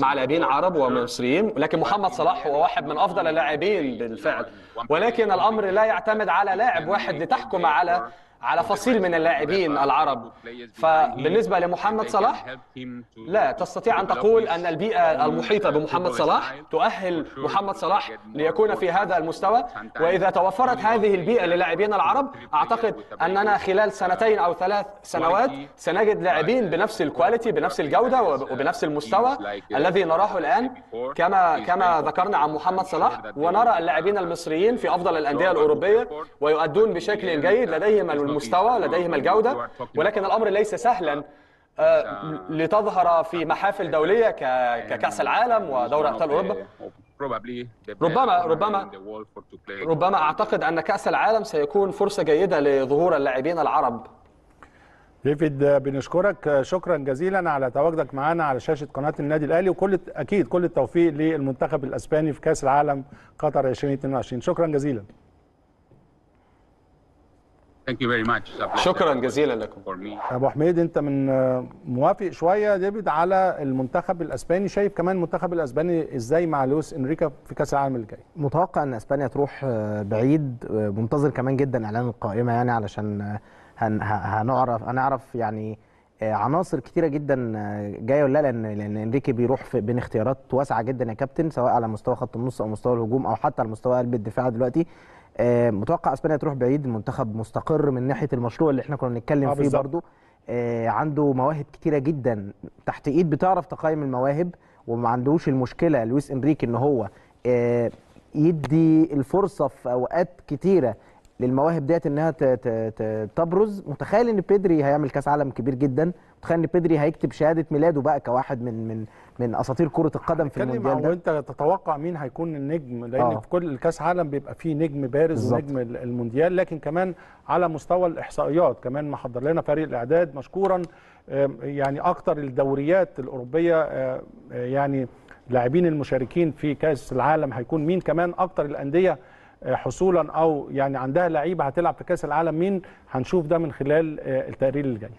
مع لاعبين عرب. ومصريين لكن محمد صلاح هو واحد من أفضل اللاعبين بالفعل ولكن الأمر لا يعتمد على لاعب واحد لتحكم على على فصيل من اللاعبين العرب. فبالنسبة لمحمد صلاح لا تستطيع أن تقول أن البيئة المحيطة بمحمد صلاح تؤهل محمد صلاح ليكون في هذا المستوى. وإذا توفرت هذه البيئة للاعبين العرب أعتقد أننا خلال سنتين أو ثلاث سنوات سنجد لاعبين بنفس الكواليتي بنفس الجودة وبنفس المستوى الذي نراه الآن. كما كما ذكرنا عن محمد صلاح ونرى اللاعبين المصريين في أفضل الأندية الأوروبية ويؤدون بشكل جيد لديهم المستوى لديهم الجودة ولكن الأمر ليس سهلا آه، لتظهر في محافل دولية ك- ككأس العالم ودوري أبطال أوروبا. ربما- ربما- ربما أعتقد أن كأس العالم سيكون فرصة جيدة لظهور اللاعبين العرب. ديفيد بنشكرك. شكرا جزيلا على تواجدك معنا على شاشة قناة النادي الأهلي وكل أكيد كل التوفيق للمنتخب الأسباني في كأس العالم قطر 2022 شكرا جزيلا Thank you very much. It's a pleasure شكرا جزيلا لكم. أبو حميد أنت من آه، موافق شوية ديفيد على المنتخب الأسباني؟ شايف كمان المنتخب الأسباني إزاي مع لويس إنريكا في كأس العالم اللي جاي متوقع إن إسبانيا تروح آه، بعيد آه، منتظر كمان جدا إعلان القائمة يعني علشان هنعرف هنعرف يعني عناصر كتيرة جدا جاية ولا لا لأن لأن إنريكي بيروح في بين اختيارات واسعة جدا يا كابتن سواء على مستوى خط النص أو مستوى الهجوم أو حتى على مستوى قلب الدفاع دلوقتي. متوقع اسبانيا تروح بعيد المنتخب مستقر من ناحية المشروع اللي إحنا كنا بنتكلم آه، فيه. برضو. آه، عنده مواهب كتيرة جدا. تحت إيد بتعرف تقيم المواهب وما عندوش المشكلة لويس إنريكي إن هو آه، يدي الفرصة في أوقات كتيرة للمواهب ديت إنها تبرز. متخيل إن بيدري هيعمل كأس عالم كبير جدا. متخيل إن بيدري هيكتب شهادة ميلاده بقى كواحد من من من أساطير كرة القدم في المونديال ده. وانت تتوقع مين هيكون النجم؟ لأن آه. في كل كاس عالم بيبقى فيه نجم بارز بالظبط. ونجم ال- المونديال لكن كمان على مستوى الإحصائيات كمان محضر لنا فريق الإعداد مشكورا يعني أكتر الدوريات الأوروبية يعني لاعبين المشاركين في كأس العالم هيكون مين؟ كمان أكتر الأندية آه، حصولا أو يعني عندها لعيبة هتلعب في كأس العالم مين؟ هنشوف ده من خلال آه، التقرير اللي جاي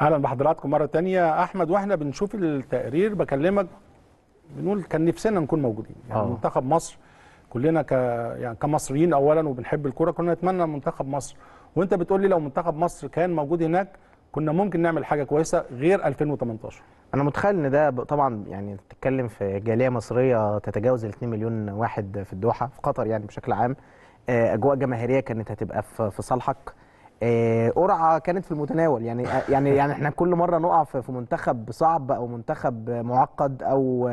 أهلا بحضراتكم مرة تانية. أحمد وإحنا بنشوف التقرير بكلمك بنقول كان نفسنا نكون موجودين. يعني آه. منتخب مصر كلنا ك يعني كمصريين اولا وبنحب الكورة كنا نتمنى منتخب مصر. وأنت بتقول لي لو منتخب مصر كان موجود هناك كنا ممكن نعمل حاجة كويسة غير 2018 أنا متخيل إن ده طبعا يعني بتتكلم في جالية مصرية تتجاوز ال 2 مليون واحد في الدوحة في قطر يعني بشكل عام. آه، أجواء جماهيرية كانت هتبقى في صالحك. قرعة كانت في المتناول. يعني يعني يعني إحنا كل مرة نقع في منتخب صعب أو منتخب معقد أو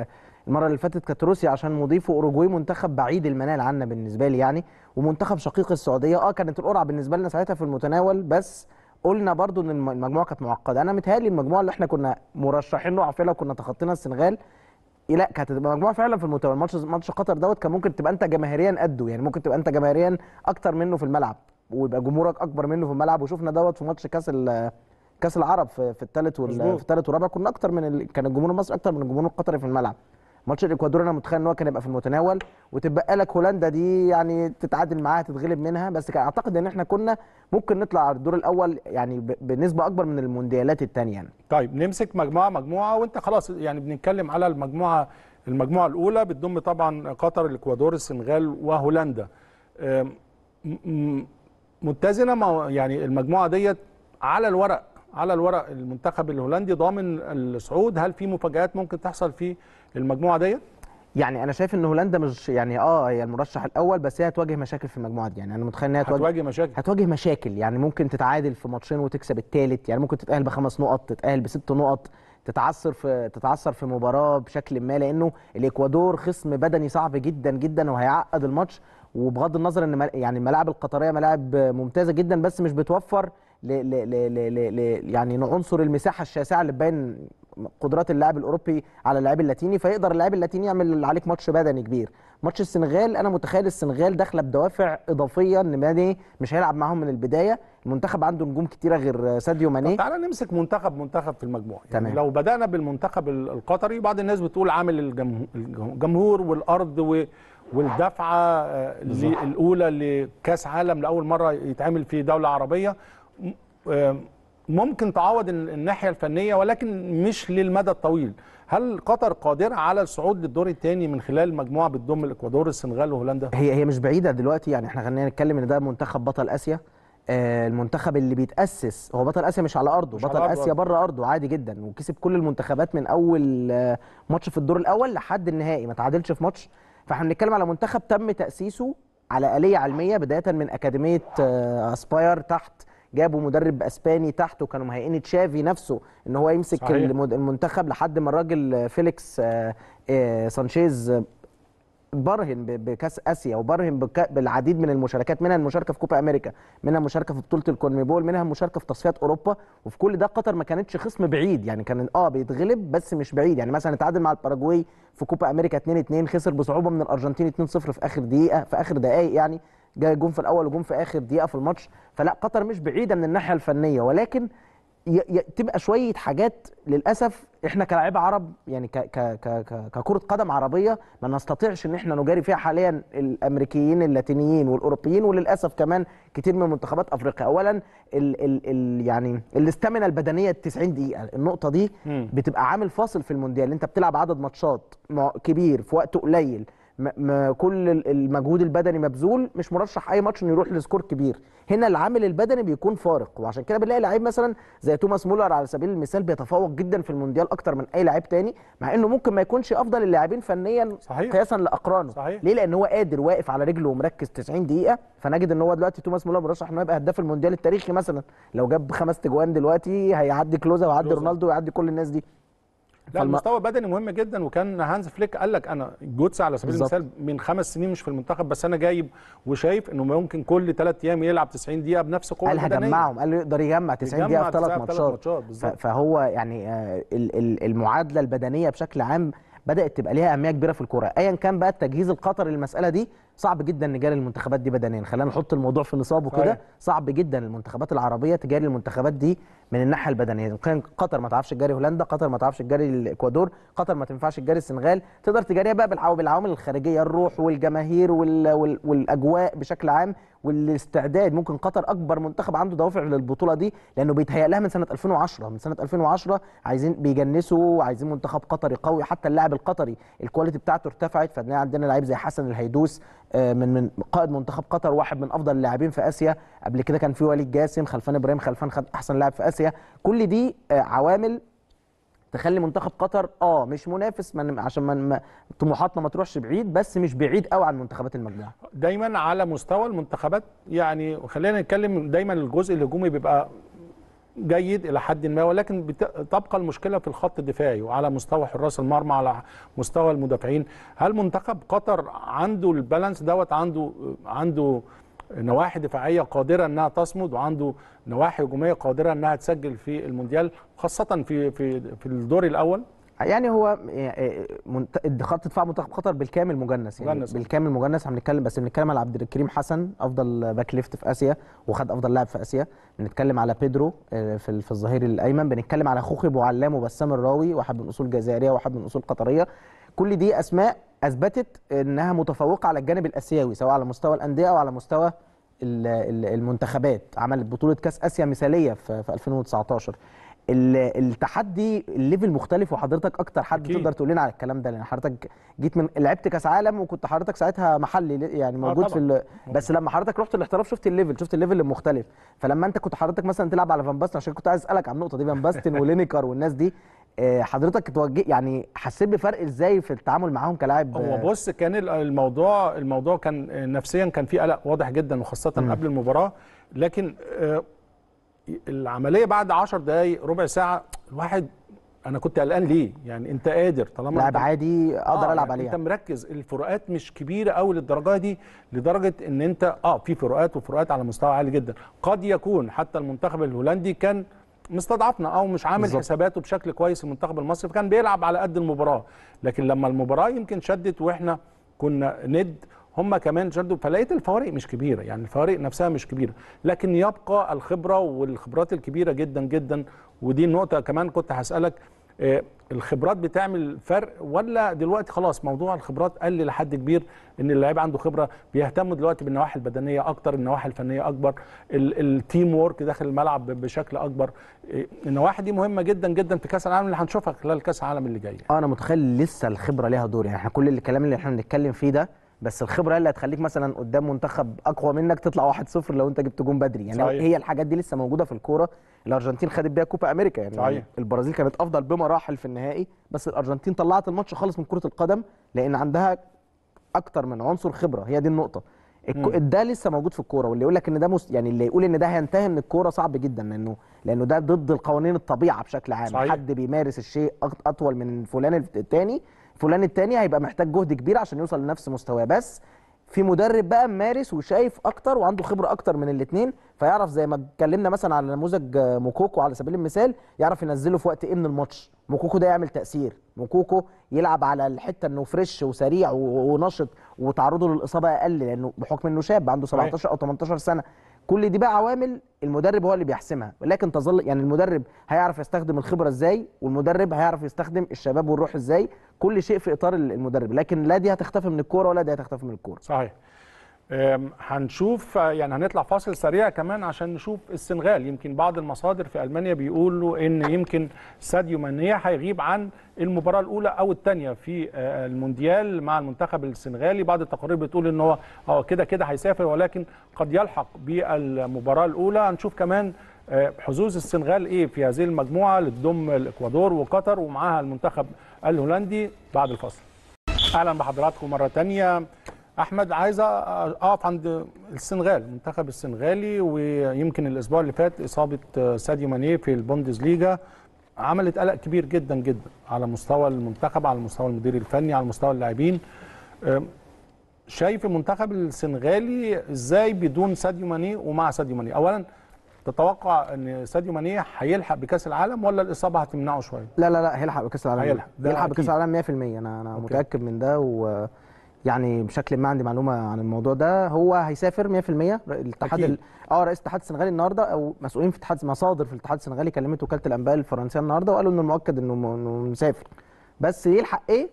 المرة اللي فاتت كانت روسيا عشان مضيفه اوروجواي منتخب بعيد المنال عنا بالنسبة لي يعني ومنتخب شقيق السعودية. آه كانت القرعة بالنسبة لنا ساعتها في المتناول بس قلنا برضو إن الم- المجموعة كانت معقدة. أنا متهيألي المجموعة اللي إحنا كنا مرشحين نقع فيها كنا تخطينا السنغال لا كانت هتبقى مجموعة فعلا في المتناول. ماتش ماتش قطر دوت كان ممكن تبقى أنت جماهيريا قده يعني ممكن تبقى أنت جماهيريا أكتر منه في الملعب. ويبقى جمهورك أكبر منه في الملعب وشفنا دوت في ماتش كأس كأس العرب في الثالث. في الثالث والرابع كنا أكتر من ال... كان الجمهور المصري أكتر من الجمهور القطري في الملعب ماتش الإكوادور أنا متخيل إن هو كان يبقى في المتناول وتبقى لك هولندا دي يعني تتعادل معاها تتغلب منها بس كان أعتقد إن إحنا كنا ممكن نطلع على الدور الأول يعني. بنسبة أكبر من المونديالات الثانية يعني. طيب نمسك مجموعة مجموعة وأنت خلاص يعني بنتكلم على المجموعة المجموعة الأولى بتضم طبعا قطر الإكوادور السنغال وهولندا متزنة ما يعني المجموعة ديت على الورق على الورق المنتخب الهولندي ضامن الصعود. هل في مفاجآت ممكن تحصل في المجموعة ديت؟ يعني أنا شايف إن هولندا مش يعني آه هي المرشح الأول بس هي هتواجه مشاكل في المجموعة دي. يعني أنا متخيل ان هي هتواجه هتواجه مشاكل. هتواجه مشاكل. يعني ممكن تتعادل في ماتشين وتكسب الثالث يعني ممكن تتأهل بخمس نقط تتأهل بست نقط تتعثر في تتعثر في مباراة بشكل ما لأنه الإكوادور خصم بدني صعب جدا جدا وهيعقد الماتش. وبغض النظر إن يعني الملاعب القطرية ملاعب ممتازة جدا بس مش بتوفر ل ل ل ل ل ل يعني عنصر المساحة الشاسعة اللي تبين قدرات اللاعب الأوروبي على اللاعب اللاتيني فيقدر اللاعب اللاتيني يعمل عليك ماتش بدني كبير. ماتش السنغال أنا متخيل السنغال داخلة بدوافع إضافية إن ماني مش هيلعب معاهم من البداية. المنتخب عنده نجوم كتيرة غير ساديو ماني. تعالى نمسك منتخب منتخب في المجموعه يعني تمام. لو بدأنا بالمنتخب ال- القطري بعض الناس بتقول عامل الجمهور, الجمهور والأرض و والدفعة آه، الأولى لكاس عالم لأول مرة يتعمل في دولة عربية. آه، ممكن تعوض ال- الناحية الفنية ولكن مش للمدى الطويل. هل قطر قادره على الصعود للدور الثاني من خلال مجموعة بتضم الإكوادور السنغال وهولندا؟ هي هي مش بعيدة دلوقتي يعني إحنا خلينا نتكلم إن ده منتخب بطل آسيا. آه المنتخب اللي بيتأسس هو بطل آسيا مش على أرضه مش على بطل أرضه. آسيا. بره أرضه عادي جدا وكسب كل المنتخبات من أول ماتش في الدور الأول لحد النهائي. ما تعادلش في ماتش فاحنا بنتكلم على منتخب تم تأسيسه على آلية علمية بداية من أكاديمية آه اسباير تحت جابوا مدرب أسباني تحت وكانوا مهيئين تشافي نفسه إن هو يمسك صحيح. المنتخب لحد ما الراجل آه، فيليكس آه، آه، سانشيز آه، برهن بكاس آسيا وبرهن بالعديد من المشاركات منها المشاركة في كوبا أمريكا منها المشاركة في بطولة الكونميبول منها المشاركة في تصفيات أوروبا وفي كل ده قطر ما كانتش خصم بعيد يعني كان آه بيتغلب بس مش بعيد يعني مثلا اتعادل مع الباراجواي في كوبا أمريكا 2 2 خسر بصعوبة من الأرجنتين 2 0 في آخر دقيقة في آخر دقائق يعني جاي جون في الأول وجون في آخر دقيقة في الماتش فلا قطر مش بعيدة من الناحية الفنية ولكن تبقى شوية حاجات للأسف إحنا كلاعيبه عرب يعني ك ك ك ككرة قدم عربية ما نستطيعش إن إحنا نجاري فيها حاليا الأمريكيين اللاتينيين والأوروبيين وللأسف كمان كتير من منتخبات أفريقيا. اولا ال ال ال يعني الاستامينا البدنية ال 90 دقيقة النقطة دي. بتبقى عامل فاصل في المونديال. أنت بتلعب عدد ماتشات كبير في وقت قليل. كل ال- المجهود البدني مبذول مش مرشح أي ماتش إنه يروح لسكور كبير هنا العامل البدني بيكون فارق وعشان كده بنلاقي لعيب مثلا زي توماس مولر على سبيل المثال بيتفوق جدا في المونديال أكتر من أي لعيب تاني مع إنه ممكن ما يكونش أفضل اللاعبين فنيا صحيح. قياسا لأقرانه صحيح. ليه لأن هو قادر واقف على رجله ومركز 90 دقيقة فنجد إن هو دلوقتي توماس مولر مرشح إنه يبقى هداف المونديال التاريخي مثلا لو جاب خمس تجوان دلوقتي هيعدي كلوزا ويعدي. رونالدو ويعدي كل الناس دي لا فالم- المستوى البدني مهم جدا وكان هانز فليك قال لك أنا جوتس على سبيل بالظبط. المثال من خمس سنين مش في المنتخب بس أنا جايب وشايف إنه ممكن كل ثلاث أيام يلعب 90 دقيقة بنفس قوة قال. هجمعهم قال له يقدر يجمع 90 يجمع دقيقة في 90 ثلاث ماتشات. فهو يعني آه، ال- ال- المعادلة البدنية بشكل عام بدأت تبقى ليها أهمية كبيرة في الكورة ايا كان بقى التجهيز القطري للمسألة دي صعب جدا نجاري المنتخبات دي بدنيا. خلينا نحط الموضوع في نصابه. كده صعب جدا المنتخبات العربية تجاري المنتخبات دي من الناحية البدنية. كان قطر ما تعرفش تجاري هولندا قطر ما تعرفش تجاري الإكوادور قطر ما تنفعش تجاري السنغال. تقدر تجاريها بقى بالعو- بالعوامل الخارجية الروح والجماهير وال... وال... والأجواء بشكل عام والاستعداد. ممكن قطر أكبر منتخب عنده دوافع للبطولة دي لأنه بيتهيأ لها من سنة 2010 من سنة 2010 عايزين بيجنسوا عايزين منتخب قطري قوي. حتى اللاعب القطري الكواليتي بتاعته ارتفعت فبنلاقي عندنا لعيب زي حسن الهيدوس من من قائد منتخب قطر واحد من أفضل اللاعبين في آسيا. قبل كده كان في وليد جاسم خلفان إبراهيم خلفان خد أحسن لاعب في آسيا. كل دي آه، عوامل تخلي منتخب قطر آه مش منافس من عشان ما طموحاتنا ما تروحش بعيد بس مش بعيد قوي عن منتخبات المجموعة. دايما على مستوى المنتخبات يعني خلينا نتكلم دايما الجزء الهجومي بيبقى جيد إلى حد ما ولكن تبقى المشكلة في الخط الدفاعي وعلى مستوى حراس المرمى على مستوى المدافعين. هل منتخب قطر عنده البالانس دوت؟ عنده عنده نواحي دفاعية قادرة إنها تصمد وعنده نواحي هجومية قادرة إنها تسجل في المونديال خاصة في في في الدور الأول؟ يعني هو آه، منت- خط دفاع منتخب قطر بالكامل مجنس يعني مجنس. بالكامل مجنس. إحنا بنتكلم بس بنتكلم على عبد الكريم حسن أفضل back left في آسيا وخد أفضل لاعب في آسيا. بنتكلم على بيدرو آه، في ال- في الظهير الأيمن. بنتكلم على خوخي أبو علام وبسام الراوي واحد من أصول جزائرية وواحد من أصول قطرية. كل دي أسماء أثبتت إنها متفوقة على الجانب الآسيوي سواء على مستوى الأندية أو على مستوى ال- ال- المنتخبات. عملت بطولة كأس آسيا مثالية في في 2019 ال- التحدي ال level مختلف وحضرتك أكتر حد أكيد. تقدر تقول لنا على الكلام ده لأن حضرتك جيت من لعبت كأس عالم وكنت حضرتك ساعتها محلي يعني موجود في ال... بس لما حضرتك رحت الاحتراف شفت ال level شفت ال level المختلف. فلما أنت كنت حضرتك مثلا تلعب على فان باستن عشان كنت عايز أسألك عن النقطة دي فان باستن ولينيكر والناس دي آه، حضرتك توجه يعني حسيت بفرق إزاي في التعامل معاهم كلاعب؟ هو آه، بص كان ال- الموضوع الموضوع كان نفسيا كان في قلق واضح جدا وخاصة قبل المباراة. لكن آه، العملية بعد 10 دقائق ربع ساعة الواحد أنا كنت قلقان ليه؟ يعني أنت قادر طالما لاعب عادي أقدر آه، ألعب يعني عليها. أنت مركز الفروقات مش كبيرة قوي للدرجة دي لدرجة إن أنت آه في فروقات وفروقات على مستوى عالي جدا. قد يكون حتى المنتخب الهولندي كان مستضعفنا أو مش عامل بالظبط. حساباته بشكل كويس المنتخب المصري فكان بيلعب على قد المباراة. لكن لما المباراة يمكن شدت وإحنا كنا ند هم كمان شدوا فلقيت الفوارق مش كبيرة يعني الفوارق نفسها مش كبيرة لكن يبقى الخبرة والخبرات الكبيرة جدا جدا ودي النقطة كمان كنت هسألك آه، الخبرات بتعمل فرق ولا دلوقتي خلاص موضوع الخبرات قل لحد كبير إن اللعيب عنده خبرة بيهتموا دلوقتي بالنواحي البدنية أكتر النواحي الفنية أكبر ال- team work داخل الملعب بشكل أكبر إيه، النواحي دي مهمة جدا جدا في كأس العالم اللي هنشوفها خلال كأس العالم اللي جاي. أنا متخيل لسه الخبرة ليها دور يعني إحنا كل الكلام اللي إحنا بنتكلم فيه ده بس الخبرة هي اللي هتخليك مثلا قدام منتخب أقوى منك تطلع 1-0 لو أنت جبت جون بدري يعني صحيح. هي الحاجات دي لسه موجودة في الكورة الأرجنتين خدت بيها كوبا أمريكا يعني صحيح. البرازيل كانت أفضل بمراحل في النهائي بس الأرجنتين طلعت الماتش خالص من كرة القدم لأن عندها أكتر من عنصر خبرة هي دي النقطة. ده لسه موجود في الكورة واللي يقول لك إن ده مس... يعني اللي يقول إن ده هينتهي من الكورة صعب جدا لأنه لأنه ده ضد القوانين الطبيعة بشكل عام صحيح. حد بيمارس الشيء أطول من فلان التاني فلان التاني هيبقى محتاج جهد كبير عشان يوصل لنفس مستواه. بس في مدرب بقى ممارس وشايف أكتر وعنده خبرة أكتر من الاثنين فيعرف زي ما اتكلمنا مثلا على نموذج موكوكو على سبيل المثال يعرف ينزله في وقت إيه من الماتش. موكوكو ده يعمل تأثير. موكوكو يلعب على الحتة إنه فريش وسريع ونشط وتعرضه للإصابة أقل لأنه بحكم إنه شاب عنده صحيح. 17 أو 18 سنة. كل دي بقى عوامل المدرب هو اللي بيحسمها. ولكن تظل يعني المدرب هيعرف يستخدم الخبرة إزاي والمدرب هيعرف يستخدم الشباب والروح إزاي كل شيء في إطار المدرب. لكن لا دي هتختفي من الكورة ولا دي هتختفي من الكورة. صحيح. هنشوف يعني هنطلع فاصل سريع كمان عشان نشوف السنغال. يمكن بعض المصادر في ألمانيا بيقولوا إن يمكن ساديو ماني هيغيب عن المباراة الأولى أو الثانية في آه، المونديال مع المنتخب السنغالي. بعض التقارير بتقول إن هو هو كده كده هيسافر ولكن قد يلحق بالمباراة الأولى. هنشوف كمان آه، حظوظ السنغال إيه في هذه المجموعة اللي تضم الإكوادور وقطر ومعاها المنتخب الهولندي بعد الفاصل. أهلا بحضراتكم مرة تانية. أحمد عايز أقف عند السنغال المنتخب السنغالي ويمكن الأسبوع اللي فات إصابة ساديو ماني في البوندسليجا عملت قلق كبير جدا جدا على مستوى المنتخب على مستوى المدير الفني على مستوى اللاعبين. شايف المنتخب السنغالي إزاي بدون ساديو ماني ومع ساديو ماني؟ اولا تتوقع إن ساديو ماني هيلحق بكأس العالم ولا الإصابة هتمنعه شوية؟ لا لا لا هيلحق بكأس العالم. هيلحق، ده يلحق بكأس. العالم 100% أنا أنا okay. متأكد من ده و يعني بشكل ما عندي معلومة عن الموضوع ده هو هيسافر 100% الاتحاد. ال- آه رئيس الاتحاد السنغالي النهارده أو مسؤولين في الاتحاد مصادر في الاتحاد السنغالي كلمت وكاله الأنباء الفرنسية النهارده وقالوا إنه المؤكد إنه إنه مسافر. بس يلحق إيه؟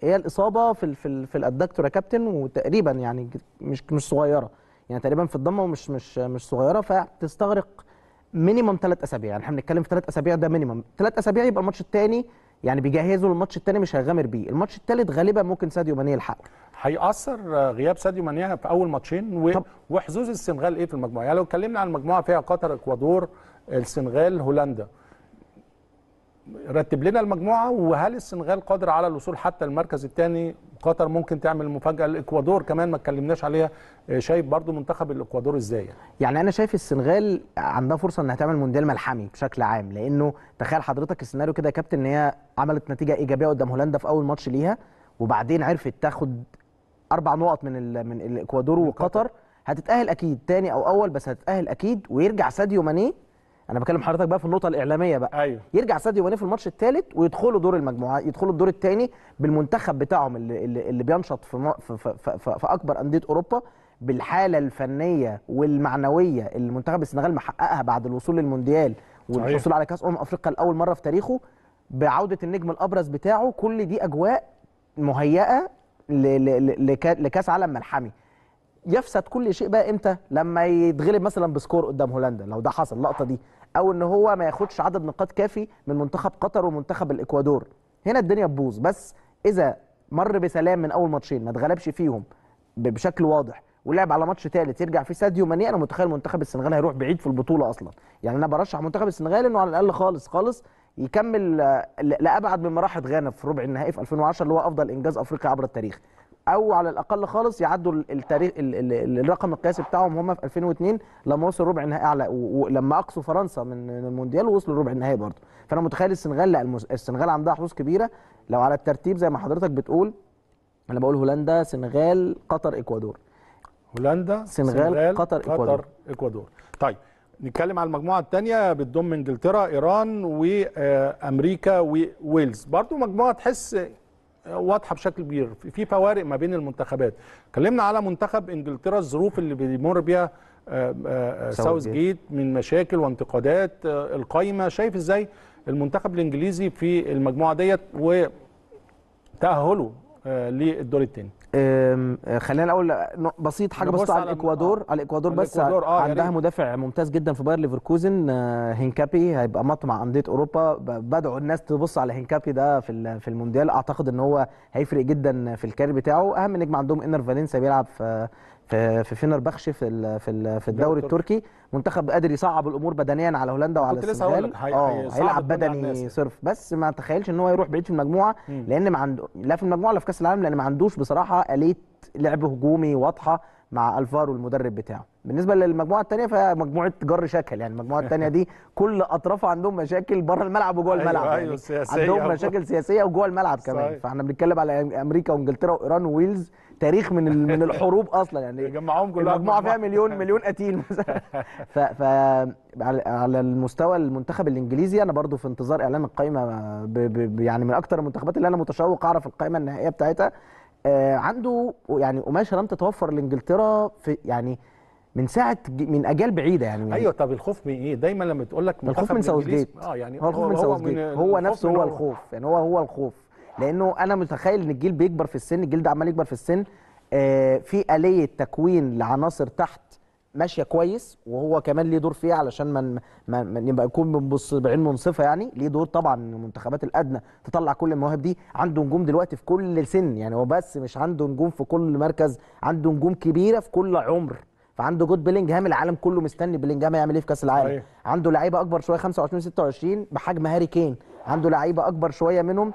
هي الإصابة في ال في ال في ال adductor يا كابتن وتقريبا يعني مش مش صغيرة. يعني تقريبا في الضمة ومش مش مش صغيرة فتستغرق minimum ثلاث أسابيع. يعني إحنا بنتكلم في ثلاث أسابيع ده minimum ثلاث أسابيع يبقى الماتش الثاني يعني بيجهزوا للماتش الثاني مش هيغامر بيه. الماتش الثالث غالبا ممكن ساديو ماني يلحقه. هيأثر غياب ساديو ماني في أول ماتشين و... وحظوظ السنغال إيه في المجموعة؟ يعني لو اتكلمنا عن المجموعه فيها قطر إكوادور السنغال هولندا. رتب لنا المجموعة وهل السنغال قادر على الوصول حتى المركز الثاني؟ قطر ممكن تعمل مفاجأة. الإكوادور كمان ما اتكلمناش عليها. آه، شايف برضو منتخب الإكوادور إزاي؟ يعني. يعني أنا شايف السنغال عندها فرصة إنها تعمل مونديال ملحمي بشكل عام لأنه تخيل حضرتك السيناريو كده يا كابتن إن هي عملت نتيجة إيجابية قدام هولندا في أول ماتش ليها وبعدين عرفت تاخد أربع نقط من ال من الإكوادور وقطر. هتتأهل أكيد تاني أو أول بس هتتأهل أكيد ويرجع ساديو ماني أنا بكلم حضرتك بقى في النقطة الإعلامية بقى. أيوه. يرجع ساديو ماني في الماتش الثالث ويدخلوا دور المجموعات يدخلوا الدور الثاني بالمنتخب بتاعهم اللي, اللي, بينشط في, م- في, في, في, في, أكبر أندية أوروبا بالحالة الفنية والمعنوية اللي منتخب السنغال محققها بعد الوصول للمونديال والحصول على كأس أمم أفريقيا لأول مرة في تاريخه بعودة النجم الأبرز بتاعه كل دي أجواء مهيئة لكأس عالم ملحمي. يفسد كل شيء بقى إمتى؟ لما يتغلب مثلا ب score قدام هولندا لو ده حصل اللقطه دي. أو إن هو ما ياخدش عدد نقاط كافي من منتخب قطر ومنتخب الإكوادور. هنا الدنيا تبوظ. بس إذا مر بسلام من أول ماتشين ما اتغلبش فيهم بشكل واضح ولعب على ماتش ثالث يرجع فيه ساديو ماني أنا متخيل منتخب السنغال هيروح بعيد في البطولة أصلا. يعني أنا برشح منتخب السنغال إنه على الأقل خالص خالص يكمل لأبعد من مراحل غانا في ربع النهائي في 2010 اللي هو أفضل إنجاز أفريقيا عبر التاريخ. أو على الاقل خالص يعدوا ال- التاريخ ال- ال- الرقم القياسي بتاعهم هم في 2002 لما وصلوا ربع النهائي اعلى ولما اقصوا فرنسا من المونديال ووصلوا ربع النهائي برضه. فانا متخيل السنغال لا السنغال عندها حظوظ كبيرة. لو على الترتيب زي ما حضرتك بتقول أنا بقول هولندا سنغال قطر إكوادور. هولندا سنغال، قطر، إكوادور. قطر إكوادور. طيب نتكلم على المجموعة الثانية بتضم إنجلترا إيران وأمريكا وويلز برضو مجموعة تحس واضحة بشكل كبير. في- فوارق ما بين المنتخبات. اتكلمنا على منتخب إنجلترا الظروف اللي بيمر بيها آه، آه، ساوث جيت. من مشاكل وانتقادات آه، القايمة. شايف إزاي المنتخب الإنجليزي في المجموعة ديت وتأهله للدور الثاني خلينا الأول بسيط حاجة بسيطة على على- الإكوادور آه. على الإكوادور بس الإكوادور، آه، عندها rate. مدافع ممتاز جدا في باير ليفركوزن آه، هينكابي هيبقى مط مع أندية أوروبا ب- بدعوا الناس تبص على هينكابي ده في في المونديال أعتقد إن هو هيفرق جدا في ال career بتاعه أهم نجم عندهم إنر فالنسيا بيلعب في في في فينر بخش في ال- في ال- في الدوري التركي. منتخب قادر يصعب الأمور بدنيا على هولندا وعلى السنغال. آه هيلعب بدني. صرف. بس ما تخيلش إن هو يروح بعيد في المجموعة لأن ما عنده لا في المجموعة ولا في كأس العالم لأن ما عندوش بصراحة اليه لعب هجومي واضحة مع الفارو المدرب بتاعه. بالنسبة للمجموعة الثانية فهي مجموعه جر شكل يعني المجموعة الثانية دي كل أطرافها عندهم مشاكل بره الملعب وجوه أيوة، الملعب. أيوة، يعني سياسية. عندهم مشاكل سياسية وجوه الملعب كمان. صحيح. فإحنا بنتكلم على أمريكا وإنجلترا وإيران وويلز. تاريخ من من الحروب أصلا يعني يجمعهم كلها المجموعة. فيها مليون مليون قتيل مثلا. ف, ف على المستوى المنتخب الإنجليزي أنا برضو في انتظار إعلان القائمه ب... ب... يعني من أكتر المنتخبات اللي أنا متشوق أعرف القائمه النهائية بتاعتها. آه عنده يعني قماشه لم تتوفر لإنجلترا في يعني من ساعة من أجيال بعيدة يعني. أيوه طب الخوف من إيه؟ دايما لما تقول لك الخوف من ساوث جيت. آه يعني هو الخوف من ساوث جيت. هو الخوف نفسه هو الخوف يعني هو هو الخوف. لأنه أنا متخيل ان الجيل بيكبر في السن الجيل ده عمال يكبر في السن آه في آلية تكوين لعناصر تحت ماشية كويس وهو كمان ليه دور فيها علشان ما يبقى يكون بنبص بعين منصفة يعني ليه دور طبعا المنتخبات الأدنى تطلع كل المواهب دي. عنده نجوم دلوقتي في كل سن يعني هو بس مش عنده نجوم في كل مركز عنده نجوم كبيرة في كل عمر. فعنده جود بيلينجهام العالم كله مستني بيلينجهام يعمل إيه في كأس العالم. عنده لعيبة أكبر شوية 25 26 بحجم هاري كين. عنده لعيبة أكبر شوية منهم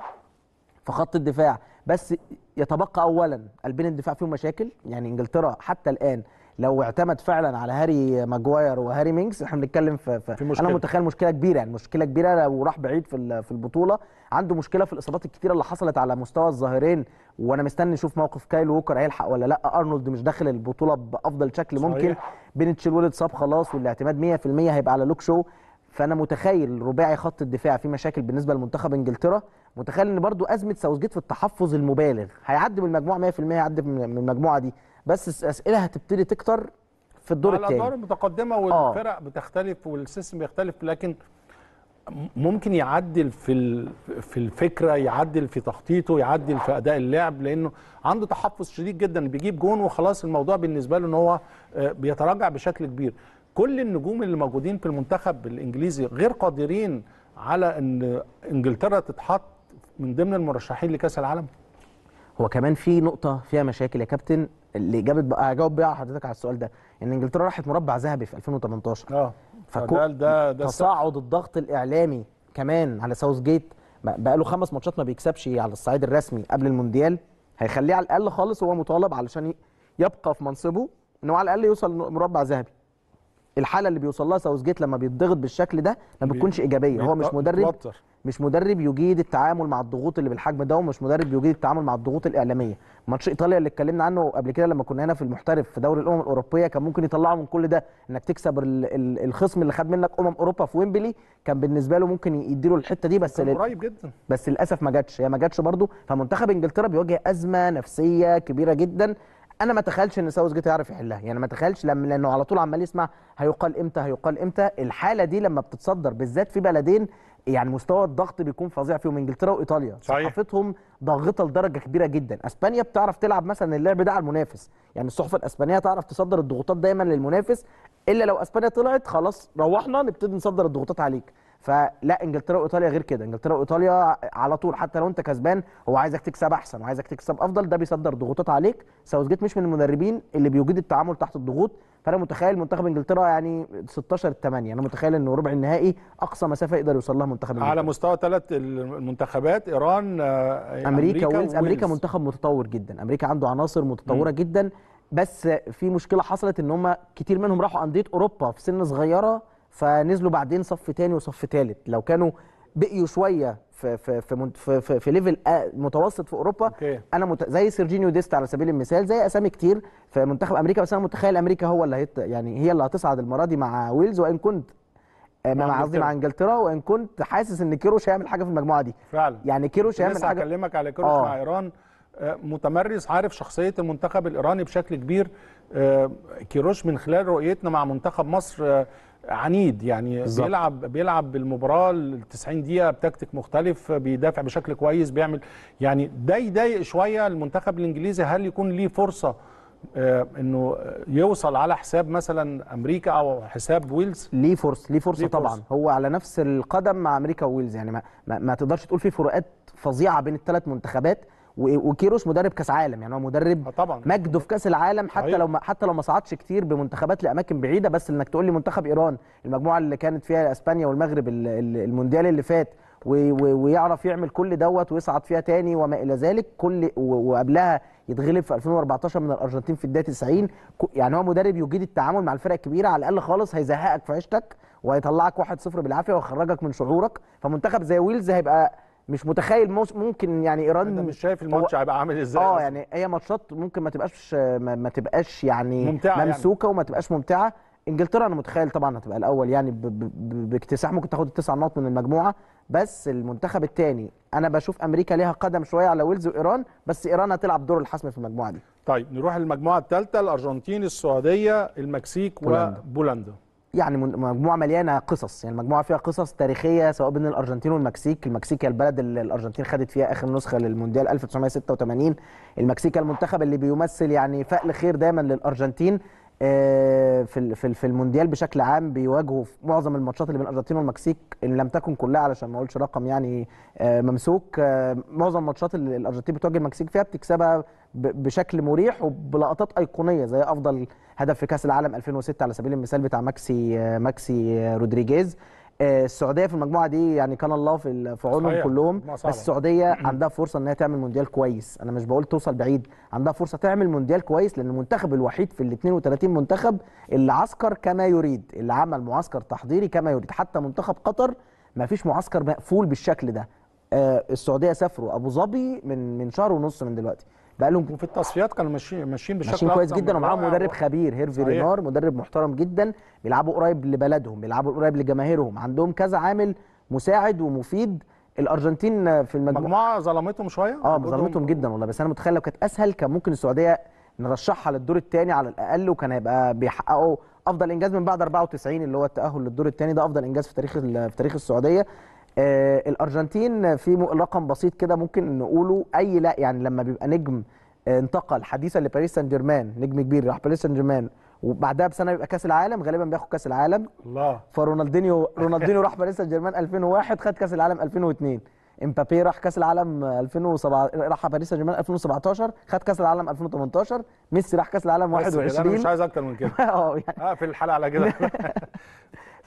في خط الدفاع. بس يتبقى اولا قلبين الدفاع فيهم مشاكل. يعني إنجلترا حتى الآن لو اعتمد فعلا على هاري ماجواير وهاري مينكس إحنا بنتكلم في, في, في مشكلة. أنا متخيل مشكلة كبيرة. يعني مشكلة كبيرة لو راح بعيد في في البطولة. عنده مشكلة في الإصابات الكتيرة اللي حصلت على مستوى الظهيرين. وأنا مستني أشوف موقف كايل ووكر هيلحق ولا لأ. أرنولد مش داخل البطولة بأفضل شكل ممكن. صحيح. بن تشيلويل اتصاب خلاص والاعتماد 100% هيبقى على لوك شو. فأنا متخيل رباعي خط الدفاع في مشاكل بالنسبة لمنتخب إنجلترا. متخيل إن برضو أزمة ساوثجيت في التحفظ المبالغ؟ هيعدي من المجموعة 100% هيعدي من المجموعة دي. بس الاسئله هتبتدي تكتر في الدور على الادوار الثاني المتقدمة والفرق بتختلف وال system بيختلف لكن ممكن يعدل في في الفكرة يعدل في تخطيطه يعدل في أداء اللعب لأنه عنده تحفظ شديد جدا بيجيب جون وخلاص. الموضوع بالنسبة له إن هو آه، بيتراجع بشكل كبير. كل النجوم اللي موجودين في المنتخب الإنجليزي غير قادرين على إن إنجلترا تتحط من ضمن المرشحين لكأس العالم. هو كمان في نقطة فيها مشاكل يا كابتن اللي جابت بقى هجاوب بيها حضرتك على السؤال ده إن إنجلترا راحت مربع ذهبي في 2018 آه. فده ده ده. تصاعد الضغط الإعلامي كمان على ساوث جيت. بقى له خمس ماتشات ما بيكسبش على الصعيد الرسمي قبل المونديال. هيخليه على الأقل خالص هو مطالب علشان يبقى في منصبه ان هو على الأقل يوصل مربع ذهبي. الحالة اللي بيوصل لها ساوث جيت لما بيتضغط بالشكل ده ما بتكونش إيجابية هو مش مدرب. مش مدرب يجيد التعامل مع الضغوط اللي بالحجم ده ومش مدرب يجيد التعامل مع الضغوط الإعلامية. ماتش إيطاليا اللي اتكلمنا عنه قبل كده لما كنا هنا في المحترف في دوري الأمم الأوروبية كان ممكن يطلعه من كل ده إنك تكسب ال- ال- الخصم اللي خد منك أمم أوروبا في ويمبلي كان بالنسبة له ممكن يديله الحتة دي بس قريب جدا. بس للأسف ما جاتش. هي ما جاتش برضه. فمنتخب إنجلترا بيواجه أزمة نفسية كبيرة جدا. أنا ما اتخيلش إن ساوث جيت يعرف يحلها. يعني ما اتخيلش لما لأنه على طول عمال يسمع هيقال إمتى هيقال إمتى. الحالة دي لما بتتصدر بالذات في بلدين يعني مستوى الضغط بيكون فظيع فيهم. انجلترا وإيطاليا. صحافتهم ضاغطة لدرجة كبيرة جدا. إسبانيا بتعرف تلعب مثلا اللعب ده على المنافس. يعني الصحف الإسبانية تعرف تصدر الضغوطات دايما للمنافس. إلا لو إسبانيا طلعت خلاص روحنا نبتدي نصدر الضغوطات عليك. فلا انجلترا وايطاليا غير كده. انجلترا وايطاليا على طول حتى لو انت كسبان هو عايزك تكسب احسن وعايزك تكسب افضل. ده بيصدر ضغوطات عليك. ساوث جيت مش من المدربين اللي بيجيد التعامل تحت الضغوط. فأنا متخيل منتخب انجلترا يعني 16 8 أنا متخيل انه ربع النهائي أقصى مسافة يقدر يوصل لها منتخب انجلترا. على مستوى ثلاث المنتخبات إيران آه، أمريكا ويلز أمريكا منتخب متطور جدا. أمريكا عنده عناصر متطورة جدا. بس في مشكلة حصلت إن هم كتير منهم راحوا أندية أوروبا في سن صغيرة. فنزلوا بعدين صف تاني وصف تالت. لو كانوا بقيوا شوية في في في في, في, في level متوسط في أوروبا okay. أنا مت... زي سيرجينيو ديست على سبيل المثال زي أسامي كتير في منتخب أمريكا بس أنا متخيل أمريكا هو اللي هيت... يعني هي اللي هتصعد المرة دي مع ويلز وإن كنت آه، مع مع قصدي مع إنجلترا. وإن كنت حاسس إن كيروش هيعمل حاجة في المجموعة دي. فعلا. يعني كيروش هيعمل حاجة هكلمك على كيروش آه. مع إيران. متمرس عارف شخصية المنتخب الإيراني بشكل كبير. آه، كيروش من خلال رؤيتنا مع منتخب مصر آه، عنيد. يعني بالظبط. بيلعب بيلعب بالمباراة ال 90 دقيقة بتكتيك مختلف بيدافع بشكل كويس بيعمل يعني ده يضايق شوية المنتخب الإنجليزي. هل يكون ليه فرصة آه، إنه يوصل على حساب مثلا أمريكا أو حساب ويلز؟ ليه فرصة ليه فرصة ليه طبعا. فرصة. هو على نفس القدم مع أمريكا وويلز. يعني ما, ما, ما تقدرش تقول في فروقات فظيعة بين الثلاث منتخبات. وكيروش مدرب كاس عالم يعني هو مدرب آه طبعا مجده في كاس العالم حتى صحيح. لو ما حتى لو ما صعدش كتير بمنتخبات لأماكن بعيدة بس إنك تقول لي منتخب إيران المجموعة اللي كانت فيها إسبانيا والمغرب ال- ال- المونديال اللي فات ويعرف يعمل كل دوت ويصعد فيها تاني وما إلى ذلك كل وقبلها يتغلب في 2014 من الأرجنتين في الدقيقة 90 ك- يعني هو مدرب يجيد التعامل مع الفرق الكبيرة على الأقل خالص هيزهقك في عيشتك وهيطلعك 1-0 بالعافية ويخرجك من شعورك فمنتخب زي ويلز هيبقى مش متخيل ممكن يعني إيران أنت مش شايف الماتش هيبقى عامل إزاي آه. يعني هي ماتشات ممكن ما تبقاش ما, ما تبقاش يعني ممتعة يعني. ممسوكة وما تبقاش ممتعة إنجلترا أنا متخيل طبعا هتبقى الأول يعني باكتساح ممكن تاخد التسع نقط من المجموعة بس المنتخب الثاني أنا بشوف أمريكا ليها قدم شوية على ويلز وإيران بس إيران هتلعب دور الحسم في المجموعة دي طيب نروح للمجموعة الثالثه الأرجنتين السعودية المكسيك بولندا. وبولندا يعني مجموعة مليانة قصص. يعني المجموعه فيها قصص تاريخية سواء بين الأرجنتين والمكسيك. المكسيك هي البلد اللي الأرجنتين خدت فيها آخر نسخة للمونديال 1986 المكسيك المنتخب اللي بيمثل يعني فأل خير دايما للأرجنتين. في ال- في في المونديال بشكل عام بيواجهوا في معظم الماتشات اللي بين الارجنتين والمكسيك إن لم تكن كلها علشان ما أقولش رقم يعني آه، ممسوك. آه، معظم الماتشات اللي الأرجنتين بتواجه المكسيك فيها بتكسبها بشكل مريح وبلقطات أيقونية زي أفضل هدف في كأس العالم 2006 على سبيل المثال بتاع ماكسي آه، ماكسي آه، رودريجيز آه، السعودية في المجموعة دي يعني كان الله في في عونهم. كلهم. بس. السعودية عندها فرصة إن هي تعمل مونديال كويس. أنا مش بقول توصل بعيد. عندها فرصة تعمل مونديال كويس لأن المنتخب الوحيد في ال 32 منتخب اللي عسكر كما يريد اللي عمل معسكر تحضيري كما يريد. حتى منتخب قطر ما فيش معسكر مقفول بالشكل ده. آه، السعودية سافروا أبو ظبي من من شهر ونص من دلوقتي. بقى لهم وفي التصفيات كانوا ماشيين ماشيين بشكل ماشيين كويس جدا ومعاهم. مدرب خبير هيرفي. رينار مدرب محترم جدا بيلعبوا قريب لبلدهم بيلعبوا قريب لجماهيرهم. عندهم كذا عامل مساعد ومفيد. الأرجنتين في المجموعه المجموعه ظلمتهم شوية. آه ظلمتهم جدا والله. بس أنا متخيل لو كانت أسهل كان ممكن السعودية نرشحها للدور الثاني على الأقل وكان هيبقى بيحققوا أفضل إنجاز من بعد 94 اللي هو التأهل للدور الثاني ده أفضل إنجاز في تاريخ في تاريخ السعودية. الأرجنتين في رقم بسيط كده ممكن نقوله أي لا يعني لما بيبقى نجم آه، انتقل حديثا لباريس سان جيرمان نجم كبير راح باريس سان جيرمان وبعدها بسنة يبقى كأس العالم غالبا بياخد كأس العالم. الله. فرونالدينيو رونالدينيو راح باريس سان جيرمان 2001 خد كأس العالم 2002 امبابي راح كأس العالم 2007 راح باريس سان جيرمان 2017 خد كأس العالم 2018 ميسي راح كأس العالم بس كده، أنا مش 21 عايز أكتر من كده. آه يعني. اقفل الحلقة على كده.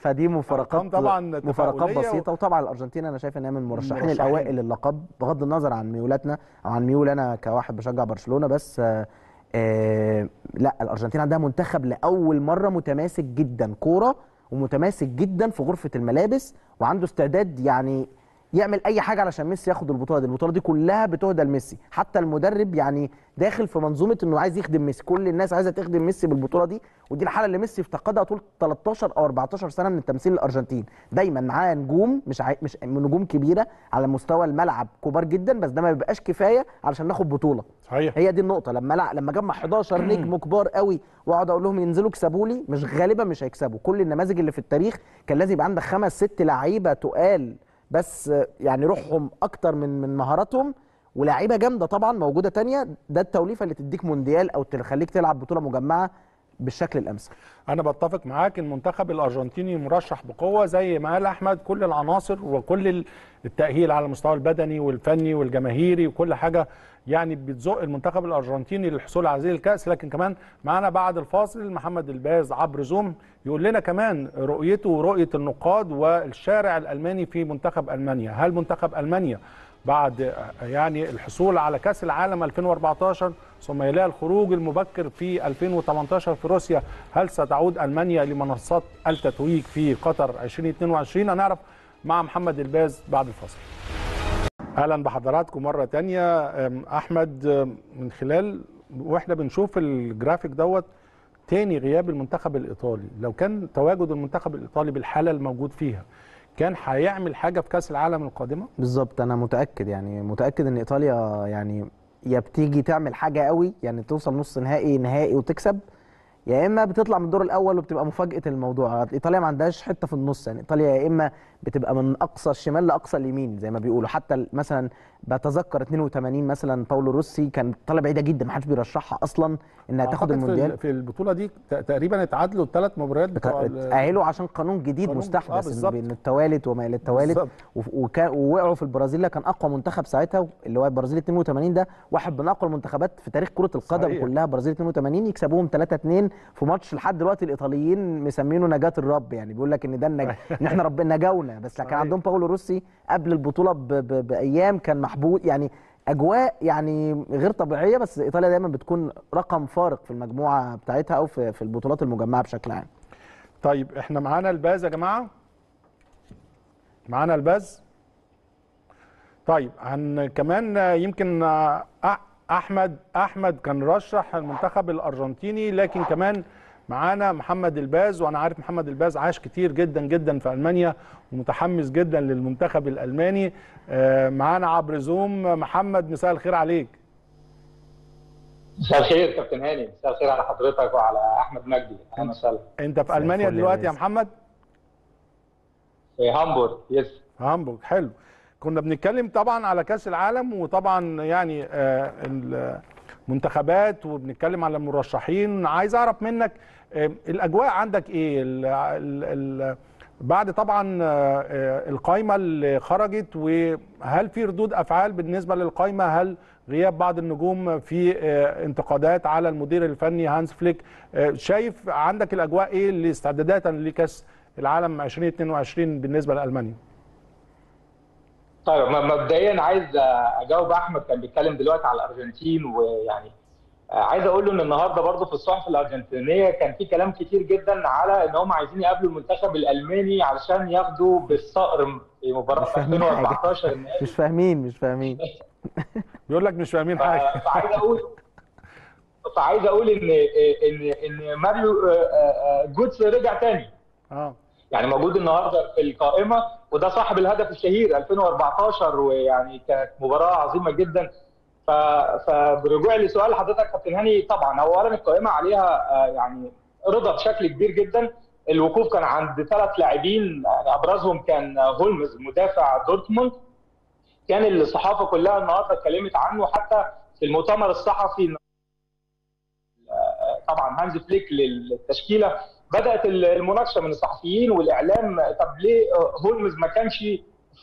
فدي مفارقات طبعاً مفارقات بسيطة وطبعا الأرجنتين أنا شايف إنها من المرشحين مرشحين. الأوائل للقب بغض النظر عن ميولاتنا أو عن ميول أنا كواحد بشجع برشلونة بس آه آه لا الأرجنتين عندها منتخب لأول مرة متماسك جدا كورة ومتماسك جدا في غرفة الملابس وعنده استعداد يعني يعمل أي حاجة علشان ميسي ياخد البطولة دي. البطولة دي كلها بتهدى لميسي. حتى المدرب يعني داخل في منظومة إنه عايز يخدم ميسي. كل الناس عايزة تخدم ميسي بالبطولة دي. ودي الحالة اللي ميسي افتقدها طول 13 أو 14 سنة من التمثيل الأرجنتين. دايما معاه نجوم مش عاي... مش نجوم كبيرة على مستوى الملعب كبار جدا بس ده ما بيبقاش كفاية علشان ناخد بطولة. صحيح. هي دي النقطة. لما لا لما جمع 11 نجم كبار قوي واقعد أقول لهم ينزلوا اكسبوا لي مش غالبا مش هيكسبوا. كل النماذج اللي في التاريخ كان لازم يبقى عندك خمس ست لعيبة تقال بس يعني روحهم أكتر من من مهاراتهم ولاعيبة جامدة طبعا موجودة تانية. ده التوليفة اللي تديك مونديال أو تخليك تلعب بطولة مجمعة. بالشكل الأمثل. أنا بتفق معاك المنتخب الأرجنتيني مرشح بقوة زي ما قال أحمد كل العناصر وكل ال- التأهيل على المستوى البدني والفني والجماهيري وكل حاجة يعني بتزق المنتخب الأرجنتيني للحصول على هذه الكأس. لكن كمان معانا بعد الفاصل محمد الباز عبر زوم يقول لنا كمان رؤيته ورؤية النقاد والشارع الألماني في منتخب ألمانيا. هل منتخب ألمانيا بعد يعني الحصول على كأس العالم 2014 ثم يليها الخروج المبكر في 2018 في روسيا هل ستعود ألمانيا لمنصات التتويج في قطر 2022 هنعرف مع محمد الباز بعد الفاصل. أهلا بحضراتكم مرة تانية. أحمد من خلال وإحنا بنشوف الجرافيك دوت تاني غياب المنتخب الإيطالي لو كان تواجد المنتخب الإيطالي بالحالة الموجود فيها كان هيعمل حاجة في كأس العالم القادمة؟ بالظبط أنا متأكد يعني متأكد إن إيطاليا يعني يا بتيجي تعمل حاجة قوي يعني توصل نص نهائي نهائي وتكسب يا إما بتطلع من الدور الأول وبتبقى مفاجأة الموضوع. إيطاليا ما عندهاش حتة في النص يعني إيطاليا يا إما بتبقى من أقصى الشمال لأقصى اليمين زي ما بيقولوا حتى مثلا بتذكر 82 مثلا باولو روسي كان طالع بعيدة جدا ما حدش بيرشحها أصلا إنها تاخد المونديال في البطولة دي تقريبا اتعادلوا الثلاث مباريات بتوع عشان قانون جديد قانون- آه، مستحدث بالظبط. بين التوالت وما إلى التوالت ووقعوا في البرازيل كان أقوى منتخب ساعتها اللي هو البرازيل 82 ده واحد من أقوى المنتخبات في تاريخ كرة القدم صحيح. كلها برازيل 82 يكسبوهم 3 2 في ماتش لحد دلوقتي الإيطاليين مسمينه نجاة الرب يعني بيقول لك إن ده النج... إن إحنا ربنا نجاونا بس كان. عندهم باولو روسي قبل البطولة ب... ب... بأيام كان محبوس يعني أجواء يعني غير طبيعية بس إيطاليا دايما بتكون رقم فارق في المجموعة بتاعتها أو في في البطولات المجمعة بشكل عام. طيب إحنا معانا الباز يا جماعة؟ معانا الباز؟ طيب هن كمان يمكن أحمد أحمد كان رشح المنتخب الأرجنتيني لكن كمان معانا محمد الباز وأنا عارف محمد الباز عاش كتير جدا جدا في ألمانيا ومتحمس جدا للمنتخب الألماني. آه، معانا عبر زوم محمد مساء الخير عليك. مساء الخير كابتن هاني. مساء الخير على حضرتك وعلى أحمد مجدي. أهلا وسهلا. أنت في ألمانيا دلوقتي يا. محمد؟ في هامبورغ yes. هامبورغ حلو. كنا بنتكلم طبعا على كأس العالم وطبعا يعني آه، المنتخبات وبنتكلم على المرشحين. عايز أعرف منك آه، الأجواء عندك إيه؟ ال ال ال بعد طبعا آه، آه، القائمه اللي خرجت وهل في ردود أفعال بالنسبة للقائمه هل غياب بعض النجوم في آه، انتقادات على المدير الفني هانس فليك؟ شايف عندك الأجواء إيه لاستعدادات لكأس العالم 2022 بالنسبة لألمانيا؟ طيب مبدئيا عايز أجاوب أحمد كان بيتكلم دلوقتي على الأرجنتين ويعني عايز أقول له ان النهارده برضه في الصحف الارجنتينيه كان في كلام كتير جدا على ان هم عايزين يقابلوا المنتخب الالماني علشان ياخدوا بالصقر في مباراه مش فاهمين حاجة. 2014 النهائي. مش فاهمين مش فاهمين. بيقول لك مش فاهمين حاجة. فعايز أقول فعايز أقول ان ان إن ماريو آه، آه، جوتزه رجع تاني. آه. يعني موجود النهارده في القائمة وده صاحب الهدف الشهير 2014 ويعني كانت مباراة عظيمة جدا. فبرجوع لسؤال حضرتك كابتن هاني طبعا اولا القائمة عليها آه، يعني رضا بشكل كبير جدا. الوقوف كان عند ثلاث لاعبين يعني أبرزهم كان هوملز مدافع دورتموند. كان الصحافة كلها النهارده اتكلمت عنه حتى في المؤتمر الصحفي. طبعا هانز فليك للتشكيلة. بدأت المناقشة من الصحفيين والإعلام. طب ليه هوملز ما كانش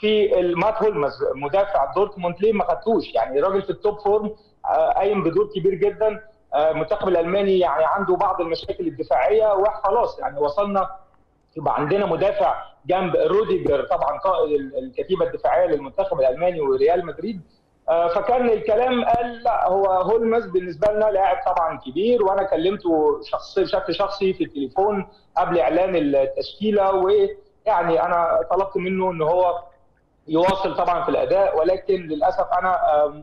في ماتس هوملز مدافع دورتموند ليه ما خدتوش؟ يعني راجل في ال top form آه، قايم بدور كبير جدا آه، المنتخب الالماني يعني عنده بعض المشاكل الدفاعية وخلاص يعني وصلنا. يبقى عندنا مدافع جنب روديجر طبعا قائد ال- الكتيبة الدفاعية للمنتخب الألماني وريال مدريد. آه، فكان الكلام قال لا هو هولمز بالنسبة لنا لاعب طبعا كبير وأنا كلمته شخصي بشكل شخصي في التليفون قبل إعلان التشكيلة ويعني أنا طلبت منه إن هو يواصل طبعا في الأداء ولكن للأسف أنا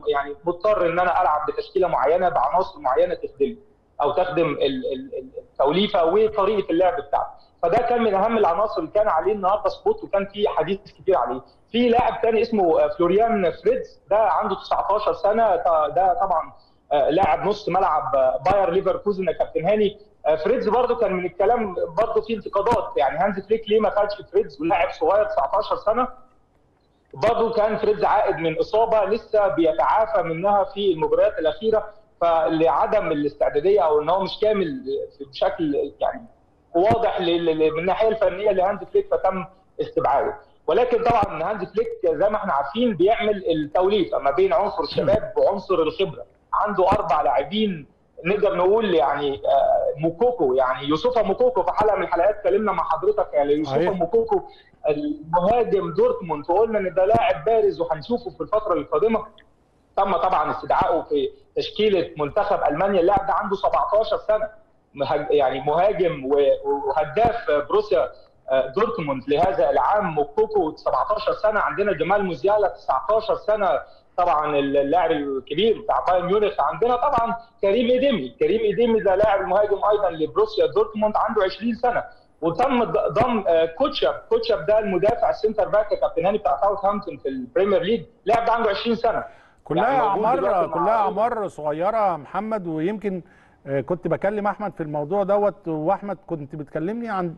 يعني مضطر إن أنا ألعب بتشكيلة معينة بعناصر معينة تخدم أو تخدم ال- ال- ال- التوليفة وطريقة اللعب بتاعته فده كان من أهم العناصر اللي كان عليه النهارده سبوت وكان في حديث كتير عليه. في لاعب تاني اسمه آه، فلوريان فيرتز ده عنده 19 سنة ده طبعا آه، لاعب نص ملعب آه، باير ليفركوزن كابتن هاني. فيرتز برضو كان من الكلام برضو في انتقادات. يعني هانز فليك ليه ما خدش فيرتز؟ ولاعب صغير 19 سنة برضه كان فيرتز عائد من إصابة لسه بيتعافى منها في المباريات الأخيرة فلعدم الاستعدادية أو إن هو مش كامل بشكل يعني واضح من الناحية الفنية لهانز فليك فتم استبعاده ولكن طبعا هانز فليك زي ما إحنا عارفين بيعمل التوليفه ما بين عنصر الشباب وعنصر الخبرة عنده أربع لاعبين نقدر نقول يعني آه، موكوكو يعني يوسفا موكوكو في حلقة من الحلقات اتكلمنا مع حضرتك يعني صحيح. موكوكو المهاجم دورتموند وقلنا إن ده لاعب بارز وهنشوفه في الفترة القادمة. تم طبعا استدعائه في تشكيلة منتخب ألمانيا. اللاعب ده عنده 17 سنة. يعني مهاجم وهداف بروسيا آه، دورتموند لهذا العام. موكوكو 17 سنة. عندنا جمال موزيالا 19 سنة. طبعا اللاعب الكبير بتاع بايرن ميونخ. عندنا طبعا كريم اديمي كريم اديمي ده لاعب مهاجم أيضا لبروسيا دورتموند. عنده 20 سنة. وتم ضم آه، كوتشاب. كوتشاب ده المدافع ال center back يا كابتن هاني بتاع ساوثهامبتون في ال Premier League. لاعب ده عنده 20 سنة. كلها يعني اعمار كلها أعمار صغيرة يا محمد ويمكن آه، كنت بكلم أحمد في الموضوع دوت وأحمد كنت بتكلمني عن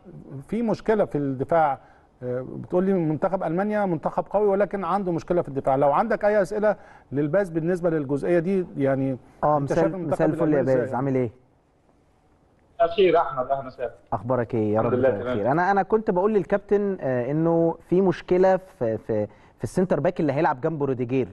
في مشكلة في الدفاع. آه، بتقول لي منتخب ألمانيا منتخب قوي ولكن عنده مشكلة في الدفاع. لو عندك أي أسئلة للباس بالنسبة للجزئية دي يعني آه مساء الفل يا؟ باز. عامل إيه؟ اخير أحمد أهلا وسهلا. أخبارك إيه؟ يا رب. بخير. أنا أنا كنت بقول للكابتن آه، إنه في مشكلة في في في ال center back اللي هيلعب جنبه روديجير.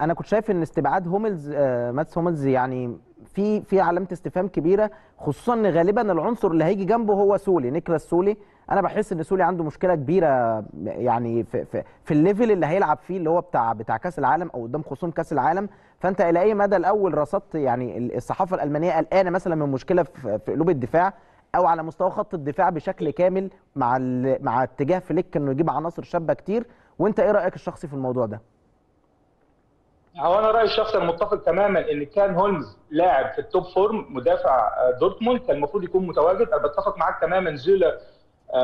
أنا كنت شايف إن استبعاد هوملز آه، ماتس هوملز يعني في في علامة استفهام كبيرة خصوصا إن غالبا العنصر اللي هيجي جنبه هو زوله نيكلاس زوله. أنا بحس إن زوله عنده مشكلة كبيرة يعني في في, في ال level اللي هيلعب فيه اللي هو بتاع بتاع كأس العالم أو قدام خصوم كأس العالم. فانت إلى اي مدى الأول رصدت يعني الصحافة الألمانية قلقانه مثلا من مشكلة في قلوب الدفاع أو على مستوى خط الدفاع بشكل كامل مع مع اتجاه فليك إنه يجيب عناصر شابة كتير وانت إيه رأيك الشخصي في الموضوع ده؟ هو أنا رأيي الشخصي أنا متفق تماما إن كان هوملز لاعب في ال top form مدافع دورتموند كان المفروض يكون متواجد أنا بتفق معاك تماما زوله آه،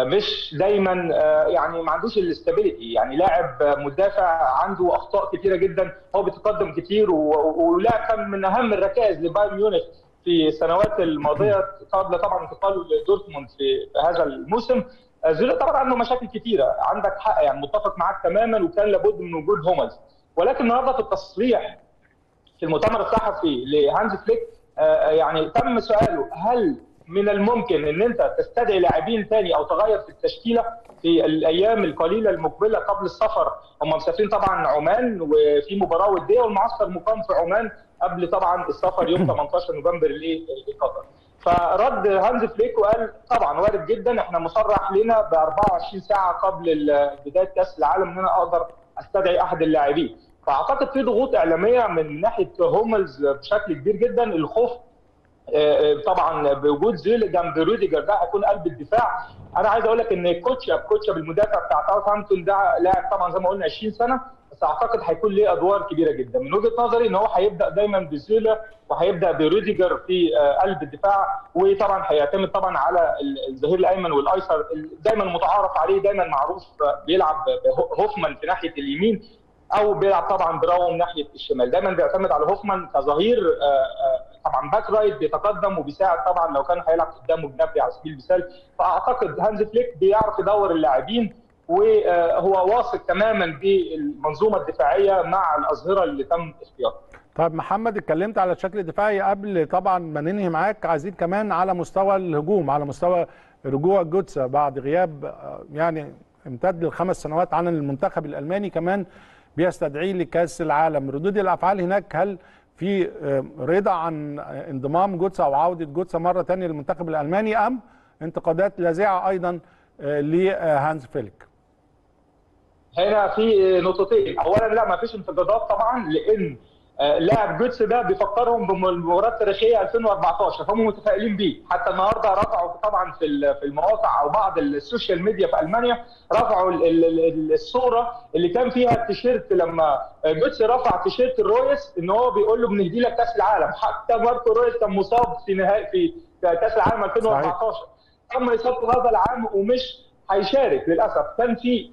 مش دايما آه، يعني ما عندوش ال stability. يعني لاعب آه، مدافع عنده أخطاء كثيره جدا. هو بيتقدم و- ولاعب كان من أهم الركائز لبايرن ميونخ في السنوات الماضية قبل طبعا انتقاله لدورتموند في هذا الموسم. آه، زولا طبعا عنده مشاكل كثيره عندك حق يعني متفق معاك تماما وكان لابد من وجود هوملز ولكن النهارده في التصريح في المؤتمر الصحفي لهانز فليك آه، يعني تم سؤاله هل من الممكن إن أنت تستدعي لاعبين تاني أو تغير في التشكيلة في الأيام القليلة المقبلة قبل السفر. هم مسافرين طبعا عمان وفي مباراة ودية والمعسكر مقام في عمان قبل طبعا السفر يوم 18 نوفمبر لقطر فرد هانز فليك وقال طبعا وارد جدا إحنا مصرح لنا ب 24 ساعة قبل بداية كأس العالم إن أنا أقدر أستدعي أحد اللاعبين. فأعتقد في ضغوط إعلامية من ناحية هوملز بشكل كبير جدا الخوف طبعا بوجود زوله جنب روديجر ده هيكون قلب الدفاع. أنا عايز أقول لك إن كوتشاب كوتشاب المدافع بتاع ساوثهامبتون ده لاعب طبعا زي ما قلنا 20 سنة بس أعتقد هيكون ليه أدوار كبيرة جدا. من وجهة نظري إن هو هيبدأ دايما بزوله وهيبدأ بروديجر في آه، قلب الدفاع وطبعا هيعتمد طبعا على ال- الظهير الأيمن والأيسر ال- دايما متعارف عليه دايما معروف آه، بيلعب هوفمان في ناحية اليمين. أو بيلعب طبعا براوم من ناحية الشمال. دايما بيعتمد على هوفمان كظهير آه، آه، طبعا back right بيتقدم وبيساعد طبعا لو كان هيلعب قدامه جنابري على سبيل المثال. فأعتقد هانز فليك بيعرف يدور اللاعبين وهو واثق تماما بالمنظومة الدفاعية مع الأظهرة اللي تم اختيارها. طيب محمد اتكلمت على الشكل الدفاعي قبل طبعا ما ننهي معاك عايزين كمان على مستوى الهجوم على مستوى رجوع جوتسا بعد غياب آه، يعني امتد لخمس سنوات عن المنتخب الألماني كمان. بيستدعيه لكأس العالم. ردود الأفعال هناك هل في آه، رضا عن انضمام جوتسا أو عودة جوتسا مرة ثانية للمنتخب الألماني أم انتقادات لاذعه أيضا آه، لهانز فليك هنا في نقطتين. اولا لا ما فيش انتقادات طبعا لأن آه، لاعب جوتزه ده بيفكرهم بالمباراه التاريخيه 2014 فهم متفائلين بيه. حتى النهارده رفعوا طبعا في في المواقع أو بعض ال social media في ألمانيا رفعوا ال- ال- ال- الصورة اللي كان فيها التيشيرت لما جوتزه رفع تيشيرت الرويس إن هو بيقول له بنهدي لك كأس العالم. حتى ماركو رويس كان مصاب في نهائي في كأس العالم 2014 تم إصابته هذا العام ومش هيشارك للأسف. كان في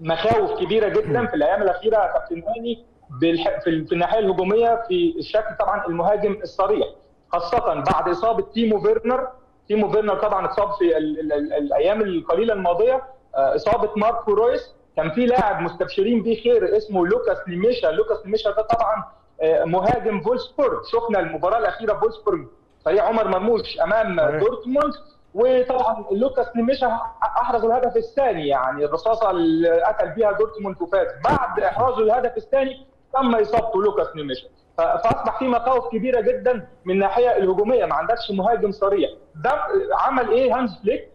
مخاوف كبيرة جدا في الأيام الأخيرة يا كابتن هاني في ال- في الناحية الهجومية في الشكل طبعا المهاجم الصريح خاصة بعد إصابة تيمو فيرنر. تيمو فيرنر طبعا اتصاب في ال ال ال الأيام القليلة الماضية. آه، إصابة ماركو رويس. كان في لاعب مستبشرين بيه خير اسمه لوكاس نيميشا. لوكاس نيميشا ده طبعا آه، مهاجم فولسبورغ. شفنا المباراة الأخيرة فولسبورغ. فريق عمر مرموش أمام. دورتموند. وطبعا لوكاس نيميشا أحرز الهدف الثاني يعني الرصاصة اللي قتل بيها دورتموند وفاز بعد إحرازه الهدف الثاني تم اصابته لوكاس نيميشا ف- فأصبح في مخاوف كبيرة جدا من الناحية الهجومية. ما عندكش مهاجم صريح. ده عمل إيه هانز فليك؟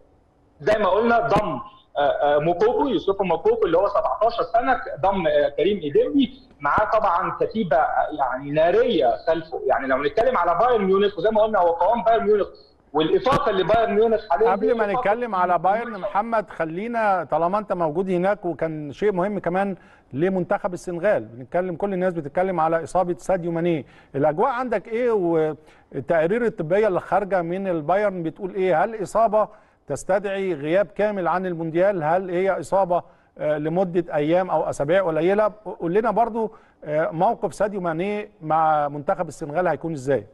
زي ما قلنا ضم آه، آه، موكوكو يوسف موكوكو اللي هو 17 سنة ضم آه، كريم اديمي معاه طبعا كتيبة يعني نارية خلفه. يعني لو نتكلم على بايرن ميونخ وزي ما قلنا هو قوام بايرن ميونخ والإفاقة اللي بايرن ميونخ حاليا قبل ما نتكلم على بايرن محمد خلينا طالما أنت موجود هناك وكان شيء مهم كمان لمنتخب السنغال. بنتكلم كل الناس بتتكلم على إصابة ساديو ماني. الأجواء عندك إيه؟ والتقارير الطبية اللي خارجة من البايرن بتقول إيه؟ هل إصابة تستدعي غياب كامل عن المونديال؟ هل هي إصابة آه، لمدة أيام أو أسابيع قليلة؟ قول لنا برضو آه، موقف ساديو ماني مع منتخب السنغال هيكون إزاي؟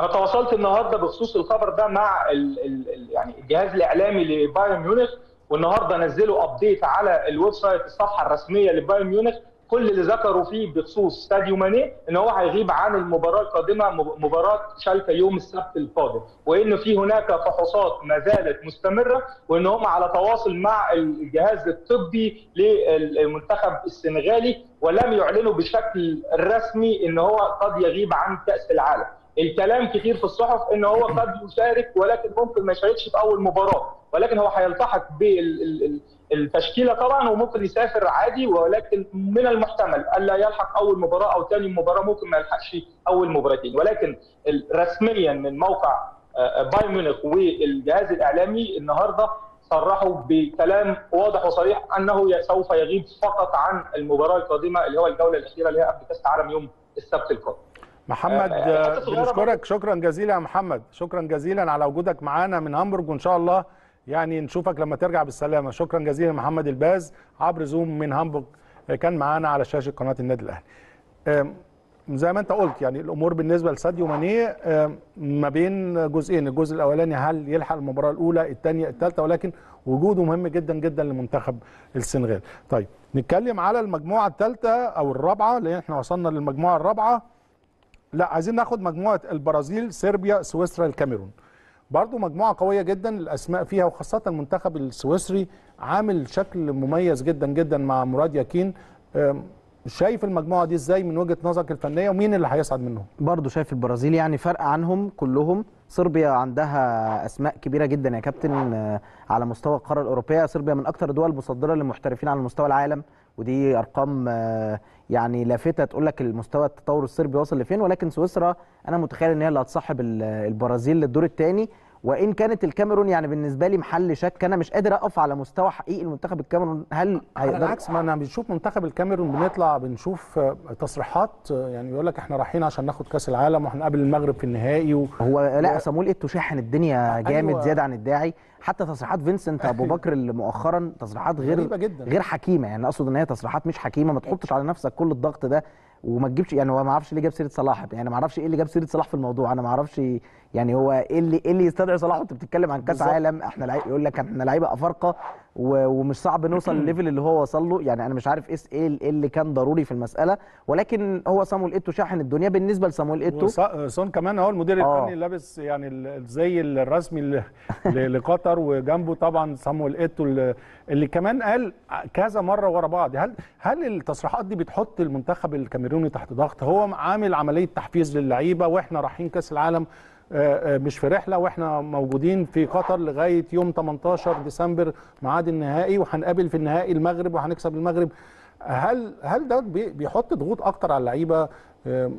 أنا تواصلت النهارده بخصوص الخبر ده مع ال ال يعني الجهاز الإعلامي لبايرن ميونخ والنهاردة نزلوا update على ال website الصفحة الرسمية لبايرن ميونخ. كل اللي ذكروا فيه بخصوص ساديو ماني إن هو هيغيب عن المباراة القادمة مب- مباراة شالكة يوم السبت القادم وإن في هناك فحوصات ما زالت مستمرة وإن هم على تواصل مع الجهاز الطبي للمنتخب السنغالي ولم يعلنوا بشكل رسمي إن هو قد يغيب عن كأس العالم. الكلام كتير في الصحف إن هو قد يشارك ولكن ممكن ما يشاركش في أول مباراة. ولكن هو هيلتحق بالتشكيله طبعا وممكن يسافر عادي ولكن من المحتمل الا يلحق أول مباراة أو ثاني مباراة ممكن ما يلحقش أول مباراتين. ولكن رسميا من موقع آه، بايرن ميونخ والجهاز الإعلامي النهارده صرحوا بكلام واضح وصريح أنه سوف يغيب فقط عن المباراة القادمة اللي هو الجولة الأخيرة اللي هي قبل كاس العالم يوم السبت القادم. محمد آه، آه، بنشكرك. شكرا جزيلا يا محمد. شكرا جزيلا على وجودك معانا من هامبورج وإن شاء الله يعني نشوفك لما ترجع بالسلامة. شكرا جزيلا محمد الباز عبر زوم من هامبورج آه، كان معانا على شاشة قناة النادي الأهلي. زي ما أنت قلت يعني الأمور بالنسبة لساديو ماني ما بين جزئين الجزء الأولاني هل يلحق المباراة الأولى الثانية الثالثة ولكن وجوده مهم جدا جدا لمنتخب السنغال. طيب نتكلم على المجموعة الثالثة أو الرابعة لأن إحنا وصلنا للمجموعة الرابعة. لا عايزين ناخد مجموعة البرازيل صربيا سويسرا الكاميرون. برضو مجموعة قوية جدا الأسماء فيها وخاصة المنتخب السويسري عامل شكل مميز جدا جدا مع مراد ياكين شايف المجموعة دي إزاي من وجهة نظرك الفنية ومين اللي هيصعد منهم؟ برضه شايف البرازيل يعني فرق عنهم كلهم. صربيا عندها أسماء كبيرة جدا يا كابتن آه، على مستوى القارة الأوروبية. صربيا من أكثر الدول المصدرة للمحترفين على مستوى العالم. ودي أرقام آه، يعني لافتة تقول لك المستوى التطور الصربي واصل لفين ولكن سويسرا أنا متخيل إن هي اللي هتصاحب ال- البرازيل للدور الثاني وإن كانت الكاميرون يعني بالنسبة لي محل شك أنا مش قادر أقف على مستوى حقيقي المنتخب الكاميرون. هل هيقدر؟ العكس ما أنا بنشوف منتخب الكاميرون بنطلع بنشوف آه، تصريحات آه، يعني يقول لك إحنا رايحين عشان ناخد كأس العالم وهنقابل المغرب في النهائي و... هو لا صامويل ايتو شاحن الدنيا جامد أيوة. زيادة عن الداعي. حتى تصريحات فينسنت أبو بكر اللي مؤخرا تصريحات غير جدا. غير حكيمة. يعني أقصد إن هي تصريحات مش حكيمة ما تحطش على نفسك كل الضغط ده. وما تجيبش يعني هو ما أعرفش ليه جاب سيرة صلاح. يعني ما أعرفش إيه اللي جاب سيرة صلاح في الموضوع. أنا ما أعرفش يعني هو إيه اللي إيه اللي يستدعي صلاح؟ وانت بتتكلم عن كأس. عالم. إحنا لعيب يقول لك إحنا لعيبة أفارقة. ومش صعب نوصل للل level اللي هو وصل له. يعني أنا مش عارف إيه إيه إيه اللي كان ضروري في المسألة. ولكن هو صامويل إيتو شاحن الدنيا. بالنسبة لصامويل إيتو سون كمان اهو المدير آه. الفني لابس يعني ال- الزي الرسمي لقطر وجنبه طبعا صامويل إيتو اللي- كمان قال كذا مرة ورا بعض. هل هل التصريحات دي بتحط المنتخب الكاميروني تحت ضغط؟ هو عامل عملية تحفيز للعيبة وإحنا رايحين كأس العالم مش في رحلة وإحنا موجودين في قطر لغاية يوم 18 ديسمبر ميعاد النهائي وهنقابل في النهائي المغرب وهنكسب المغرب. هل هل ده بي- بيحط ضغوط أكتر على اللعيبة؟ آه،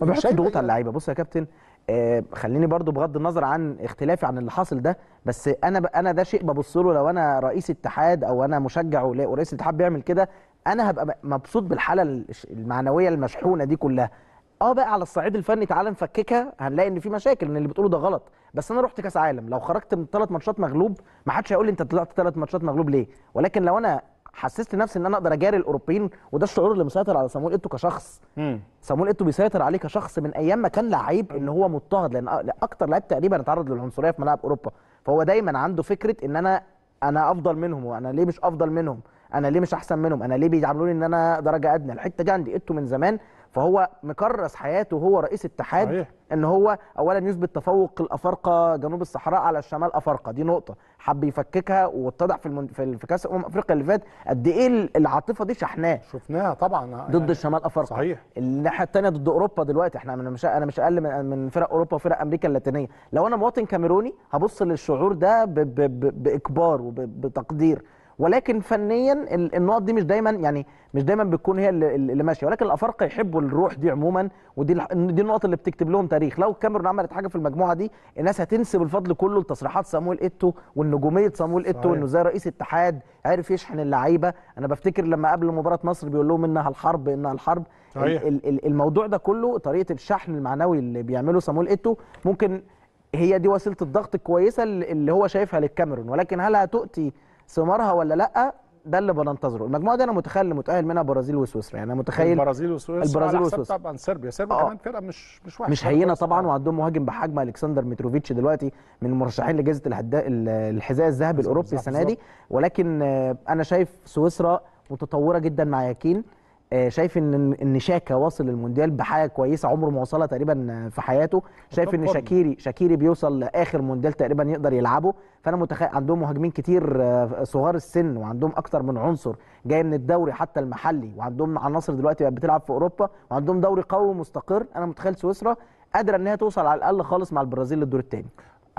ما بيحطش شايف ضغوط إيه؟ على اللعيبة. بص يا كابتن آه خليني برضو بغض النظر عن اختلافي عن اللي حاصل ده بس أنا ب... أنا ده شيء ببص له لو أنا رئيس اتحاد أو أنا مشجع ورئيس الاتحاد بيعمل كده أنا هبقى مبسوط بالحالة المعنوية المشحونة دي كلها. آه بقى على الصعيد الفني تعالى نفككها هنلاقي إن في مشاكل إن اللي بتقوله ده غلط. بس أنا رحت كأس عالم لو خرجت من ثلاث ماتشات مغلوب ما حدش هيقول لي أنت طلعت ثلاث ماتشات مغلوب ليه؟ ولكن لو أنا حسست نفسي إن أنا أقدر أجاري الأوروبيين وده الشعور اللي مسيطر على صامويل إيتو كشخص. صامويل إيتو بيسيطر عليه كشخص من أيام ما كان لعيب ان هو مضطهد لأن أكتر لعيب تقريبا اتعرض للعنصرية في ملاعب أوروبا. فهو دايما عنده فكرة إن أنا أنا أفضل منهم وأنا ليه مش أفضل منهم؟ أنا ليه مش أحسن منهم؟ أنا ليه بيعاملوني إن أنا درجة أدنى؟ الحتة دي عندي إيتو من زمان فهو مكرس حياته وهو رئيس اتحاد صحيح. إن هو اولا يثبت تفوق الأفارقة جنوب الصحراء على الشمال أفارقة. دي نقطة. حب يفككها واتضح في المن... في في كأس أمم أفريقيا اللي فات قد إيه العاطفة دي شحناه. شفناها طبعا. ضد يعني الشمال افريقيا صحيح. الناحية الثانية ضد أوروبا دلوقتي. إحنا أنا مش أنا مش أقل من من فرق أوروبا وفرق أمريكا اللاتينية. لو أنا مواطن كاميروني هبص للشعور ده ب ب ب بإكبار وبتقدير ولكن فنيا ال- النقط دي مش دايما يعني مش دايما بتكون هي اللي, ماشية. ولكن الأفارقة يحبوا الروح دي عموما ودي دي النقط اللي بتكتب لهم تاريخ. لو الكاميرون عملت حاجة في المجموعة دي الناس هتنسب الفضل كله لتصريحات صامويل إيتو والنجومية صامويل إيتو. إنه زي رئيس اتحاد عارف يشحن اللعيبة. أنا بفتكر لما قبل مباراة مصر بيقول لهم إنها الحرب إنها الحرب. صحيح. ال- ال- الموضوع ده كله طريقة الشحن المعنوي اللي بيعمله صامويل إيتو ممكن هي دي وسيلة الضغط الكويسة اللي اللي هو شايفها للكاميرون. ولكن هل هتؤتي ثمارها ولا لأ ده اللي بننتظره المجموعة دي أنا متخيل متأهل منها برازيل وسويسرا يعني أنا متخيل البرازيل وسويسرا البرازيل وسويسرا. طبعا صربيا صربيا آه. كمان فرقة مش مش وحشة مش هينة. طبعا. وعندهم مهاجم بحجم ألكسندر متروفيتش دلوقتي من المرشحين لجائزة الهدا- ال- الحذاء الذهبي الأوروبي السنة دي ولكن آه، أنا شايف سويسرا متطورة جدا مع ياكين شايف إن إن شاكا واصل للمونديال بحاجة كويسة عمره ما وصلها تقريبا آه، في حياته. شايف إن. شاكيري شاكيري بيوصل لآخر مونديال تقريبا يقدر يلعبه. فأنا متخيل عندهم مهاجمين كتير آه، صغار السن وعندهم أكتر من عنصر. جاي من الدوري حتى المحلي وعندهم عناصر دلوقتي بقت بتلعب في أوروبا وعندهم دوري قوي ومستقر. أنا متخيل سويسرا قادرة ان هي توصل على الأقل خالص مع البرازيل للدور الثاني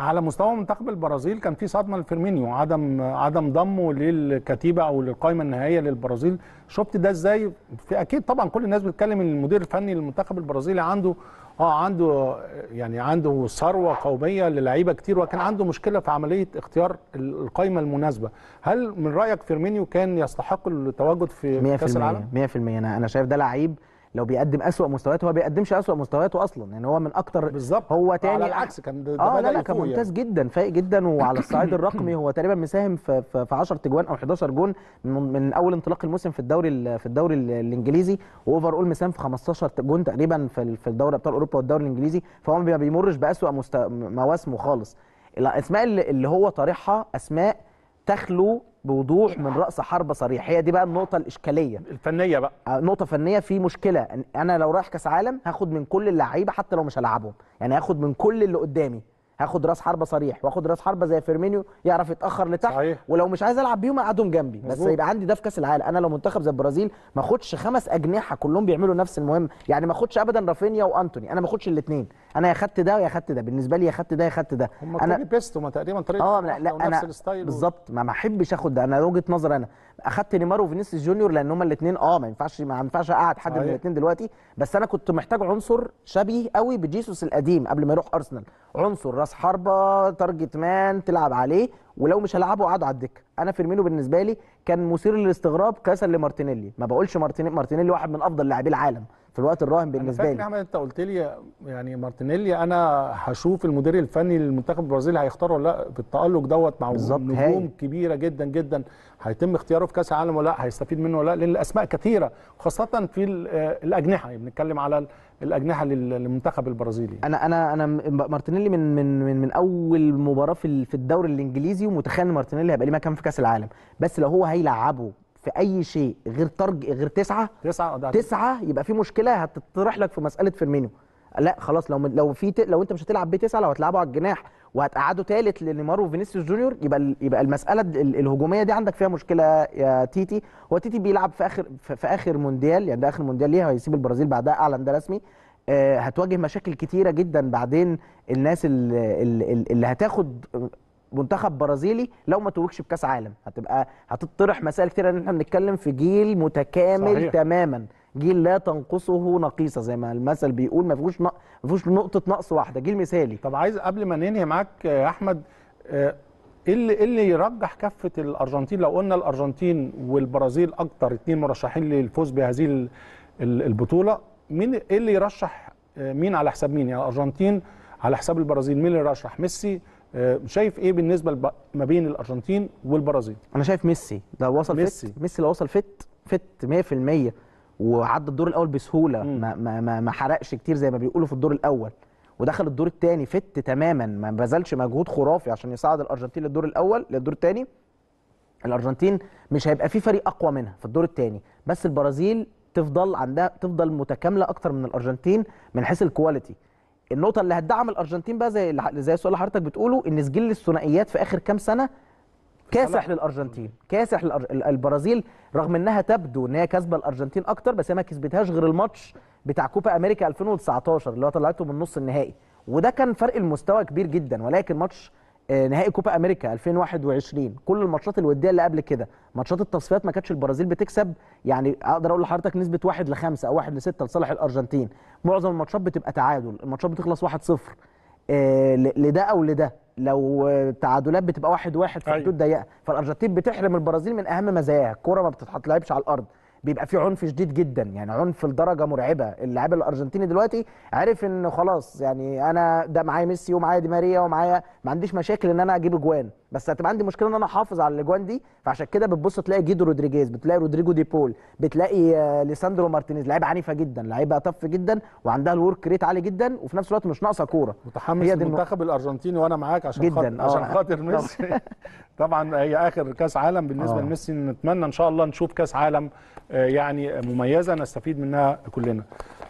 على مستوى منتخب البرازيل كان في صدمة لفيرمينيو عدم عدم ضمه للكتيبة أو للقائمة النهائية للبرازيل. شفت ده إزاي؟ في أكيد طبعا كل الناس بتتكلم إن المدير الفني للمنتخب البرازيلي عنده آه عنده يعني عنده ثروة قومية للعيبة كتير وكان عنده مشكلة في عملية اختيار القائمة المناسبة. هل من رأيك فيرمينيو كان يستحق التواجد في 100% كأس العالم؟ 100% أنا أنا شايف ده لعيب لو بيقدم أسوأ مستوياته هو بيقدمش أسوأ مستوياته أصلا. يعني هو من أكتر بالظبط. هو تاني على العكس كان ده, آه لا لا كان يفوق ممتاز جدا فايق جدا وعلى الصعيد الرقمي هو تقريبا مساهم في في في 10 اجوان أو 11 جون من, من أول انطلاق الموسم في الدوري ال- في الدوري ال- الإنجليزي و overall مساهم في 15 جون تقريبا في في الدوري أبطال أوروبا والدوري الإنجليزي. فهو ما بيمرش بأسوأ مست... مواسمه خالص. الاسماء اللي اللي هو طارحها أسماء تخلو بوضوح من رأس حربه صريح. هي دي بقى النقطة الإشكالية. الفنية بقى. آه، نقطة فنية في مشكلة. إن أنا لو رايح كأس عالم هاخد من كل اللعيبة حتى لو مش هلعبهم، يعني هاخد من كل اللي قدامي، هاخد راس حربة صريح واخد راس حربة زي فيرمينيو يعرف يتأخر لتحت صحيح. ولو مش عايز ألعب بيهم أقعدهم جنبي، بس مظبوط. يبقى عندي ده في كأس العالم، أنا لو منتخب زي البرازيل ما أخدش خمس أجنحة كلهم بيعملوا نفس المهام، يعني ما أخدش أبدا رافينيا وأنتوني، أنا ما أخدش الاثنين، أنا يا خدت ده يا خدت ده، بالنسبة لي يا خدت ده يا خدت ده، هم أنا كوبي بيست هم تقريبا طريقة آه لا, لا أنا بالظبط. ما ما أحبش أخد ده. أنا وجهة نظر أنا. أخدت نيمار وفينيسيوس جونيور لأن هما الاثنين آه ما ينفعش ما ينفعش أقعد حد من. الاثنين دلوقتي. بس أنا كنت محتاج عنصر شبيه قوي بجيسوس القديم قبل ما يروح أرسنال. عنصر راس حربة target man تلعب عليه ولو مش هلعبه قعدوا على الدكة. أنا فيرمينيو بالنسبة لي كان مثير للاستغراب قياسا لمارتينيلي. ما بقولش مارتينيلي مارتينيلي واحد من أفضل لاعبي العالم. في الوقت الراهن بالنسبة لي. أحمد أنت قلت لي يعني مارتينيلي أنا هشوف المدير الفني للمنتخب البرازيلي هيختاره ولا لأ بالتألق دوت مع نجوم. كبيرة جدا جدا. هيتم اختياره في كأس العالم ولا لأ؟ هيستفيد منه ولا لأ؟ لأن الأسماء كثيرة خاصة في آه، الأجنحة. يعني بنتكلم على ال- الأجنحة لل- للمنتخب البرازيلي. أنا أنا أنا مارتينيلي من من من, من أول مباراة في الدوري الإنجليزي ومتخيل إن مارتينيلي هيبقى ليه مكان في كأس العالم. بس لو هو هيلعبه في أي شيء غير ترج غير تسعة تسعة ده تسعة يبقى في مشكلة هتطرح لك في مسألة فيرمينيو. لا خلاص لو لو في ت... لو أنت مش هتلعب بيه تسعة لو هتلعبه على الجناح وهتقعده ثالث لنيمار وفينيسيوس جونيور يبقى يبقى المسألة ال- الهجومية دي عندك فيها مشكلة يا تيتي. هو تيتي بيلعب في آخر في آخر مونديال يعني ده آخر مونديال ليه هيسيب البرازيل بعدها أعلن ده رسمي. آه، هتواجه مشاكل كتيرة جدا بعدين الناس اللي, اللي هتاخد منتخب برازيلي لو ما توجش بكاس عالم. هتبقى هتطرح مسائل كتير إن إحنا بنتكلم في جيل متكامل صحيح. تماما. جيل لا تنقصه نقيصة زي ما المثل بيقول ما فيهوش. ما فيهوش نقطة نقص واحدة جيل مثالي. طب عايز قبل ما ننهي معاك يا أحمد آه، إيه اللي إيه اللي يرجح كفة الأرجنتين؟ لو قلنا الأرجنتين والبرازيل أكتر اتنين مرشحين للفوز بهذه ال- ال- البطولة مين إيه اللي يرشح آه، مين على حساب مين؟ يعني الأرجنتين على حساب البرازيل مين اللي يرشح؟ ميسي شايف إيه بالنسبة لب- ما بين الأرجنتين والبرازيل؟ أنا شايف ميسي. ده وصل ميسي. فت ميسي. لو وصل فت فت 100% وعدى الدور الأول بسهولة ما ما ما, ما حرقش كتير زي ما بيقولوا في الدور الأول ودخل الدور الثاني فت تماما ما بذلش مجهود خرافي عشان يصعد الأرجنتين للدور الأول للدور الثاني الأرجنتين مش هيبقى في فريق أقوى منها في الدور الثاني بس البرازيل تفضل عندها تفضل متكاملة أكتر من الأرجنتين من حيث ال quality النقطة اللي هتدعم الأرجنتين بقى زي زي السؤال اللي حضرتك بتقوله إن سجل الثنائيات في آخر كام سنة كاسح للأرجنتين. كاسح البرازيل رغم إنها تبدو إن هي كاسبة الأرجنتين أكتر بس هي ما كسبتهاش غير الماتش بتاع كوبا أمريكا 2019 اللي هو طلعته من نص النهائي. وده كان فرق المستوى كبير جدا ولكن ماتش نهائي كوبا أمريكا 2021 كل الماتشات الودية اللي قبل كده ماتشات التصفيات ما كانتش البرازيل بتكسب يعني أقدر أقول لحضرتك نسبة 1 ل 5 أو 1 ل 6 لصالح الأرجنتين. معظم الماتشات بتبقى تعادل الماتشات بتخلص 1-0 آه، ل- لده أو لده. لو آه، تعادلات بتبقى واحد واحد في أيوة. حدود ضيقة. فالأرجنتين بتحرم البرازيل من أهم مزاياها. الكورة ما بتتلعبش على الأرض. بيبقى في عنف شديد جدا. يعني عنف لدرجة مرعبة. اللاعب الأرجنتيني دلوقتي عارف ان خلاص يعني أنا ده معايا ميسي ومعايا دي ماريا ومعايا ما عنديش مشاكل إن أنا أجيب اجوان بس هتبقى عندي مشكلة إن أنا أحافظ على الأجوان دي. فعشان كده بتبص تلاقي جيدو رودريجيز بتلاقي رودريجو دي بول بتلاقي آه، ليساندرو مارتينيز. لعيبة عنيفة جدا لعيبة tough جدا وعندها ال work rate عالي جدا وفي نفس الوقت مش ناقصة كورة. متحمس. المنتخب الأرجنتيني وأنا معاك عشان جداً، خاطر آه. عشان خاطر ميسي. طبعا هي آخر كأس عالم بالنسبة آه. لميسي نتمنى إن شاء الله نشوف كأس عالم آه، يعني مميزة نستفيد منها كلنا.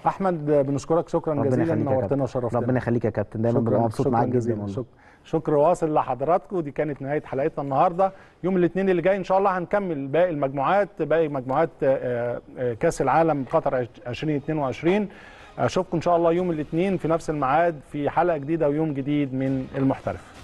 أحمد آه، بنشكرك. شكرا جزيلا نورتنا. وشرفتنا. ربنا يخليك يا كابتن. دايما ببقى مبسوط معاك جدا. شكرا شكر واصل لحضراتكم. دي كانت نهاية حلقتنا النهارده. يوم الاثنين اللي جاي إن شاء الله هنكمل باقي المجموعات باقي مجموعات آه، آه، كأس العالم قطر 2022 أشوفكم إن شاء الله يوم الاثنين في نفس الميعاد في حلقة جديدة ويوم جديد من المحترف.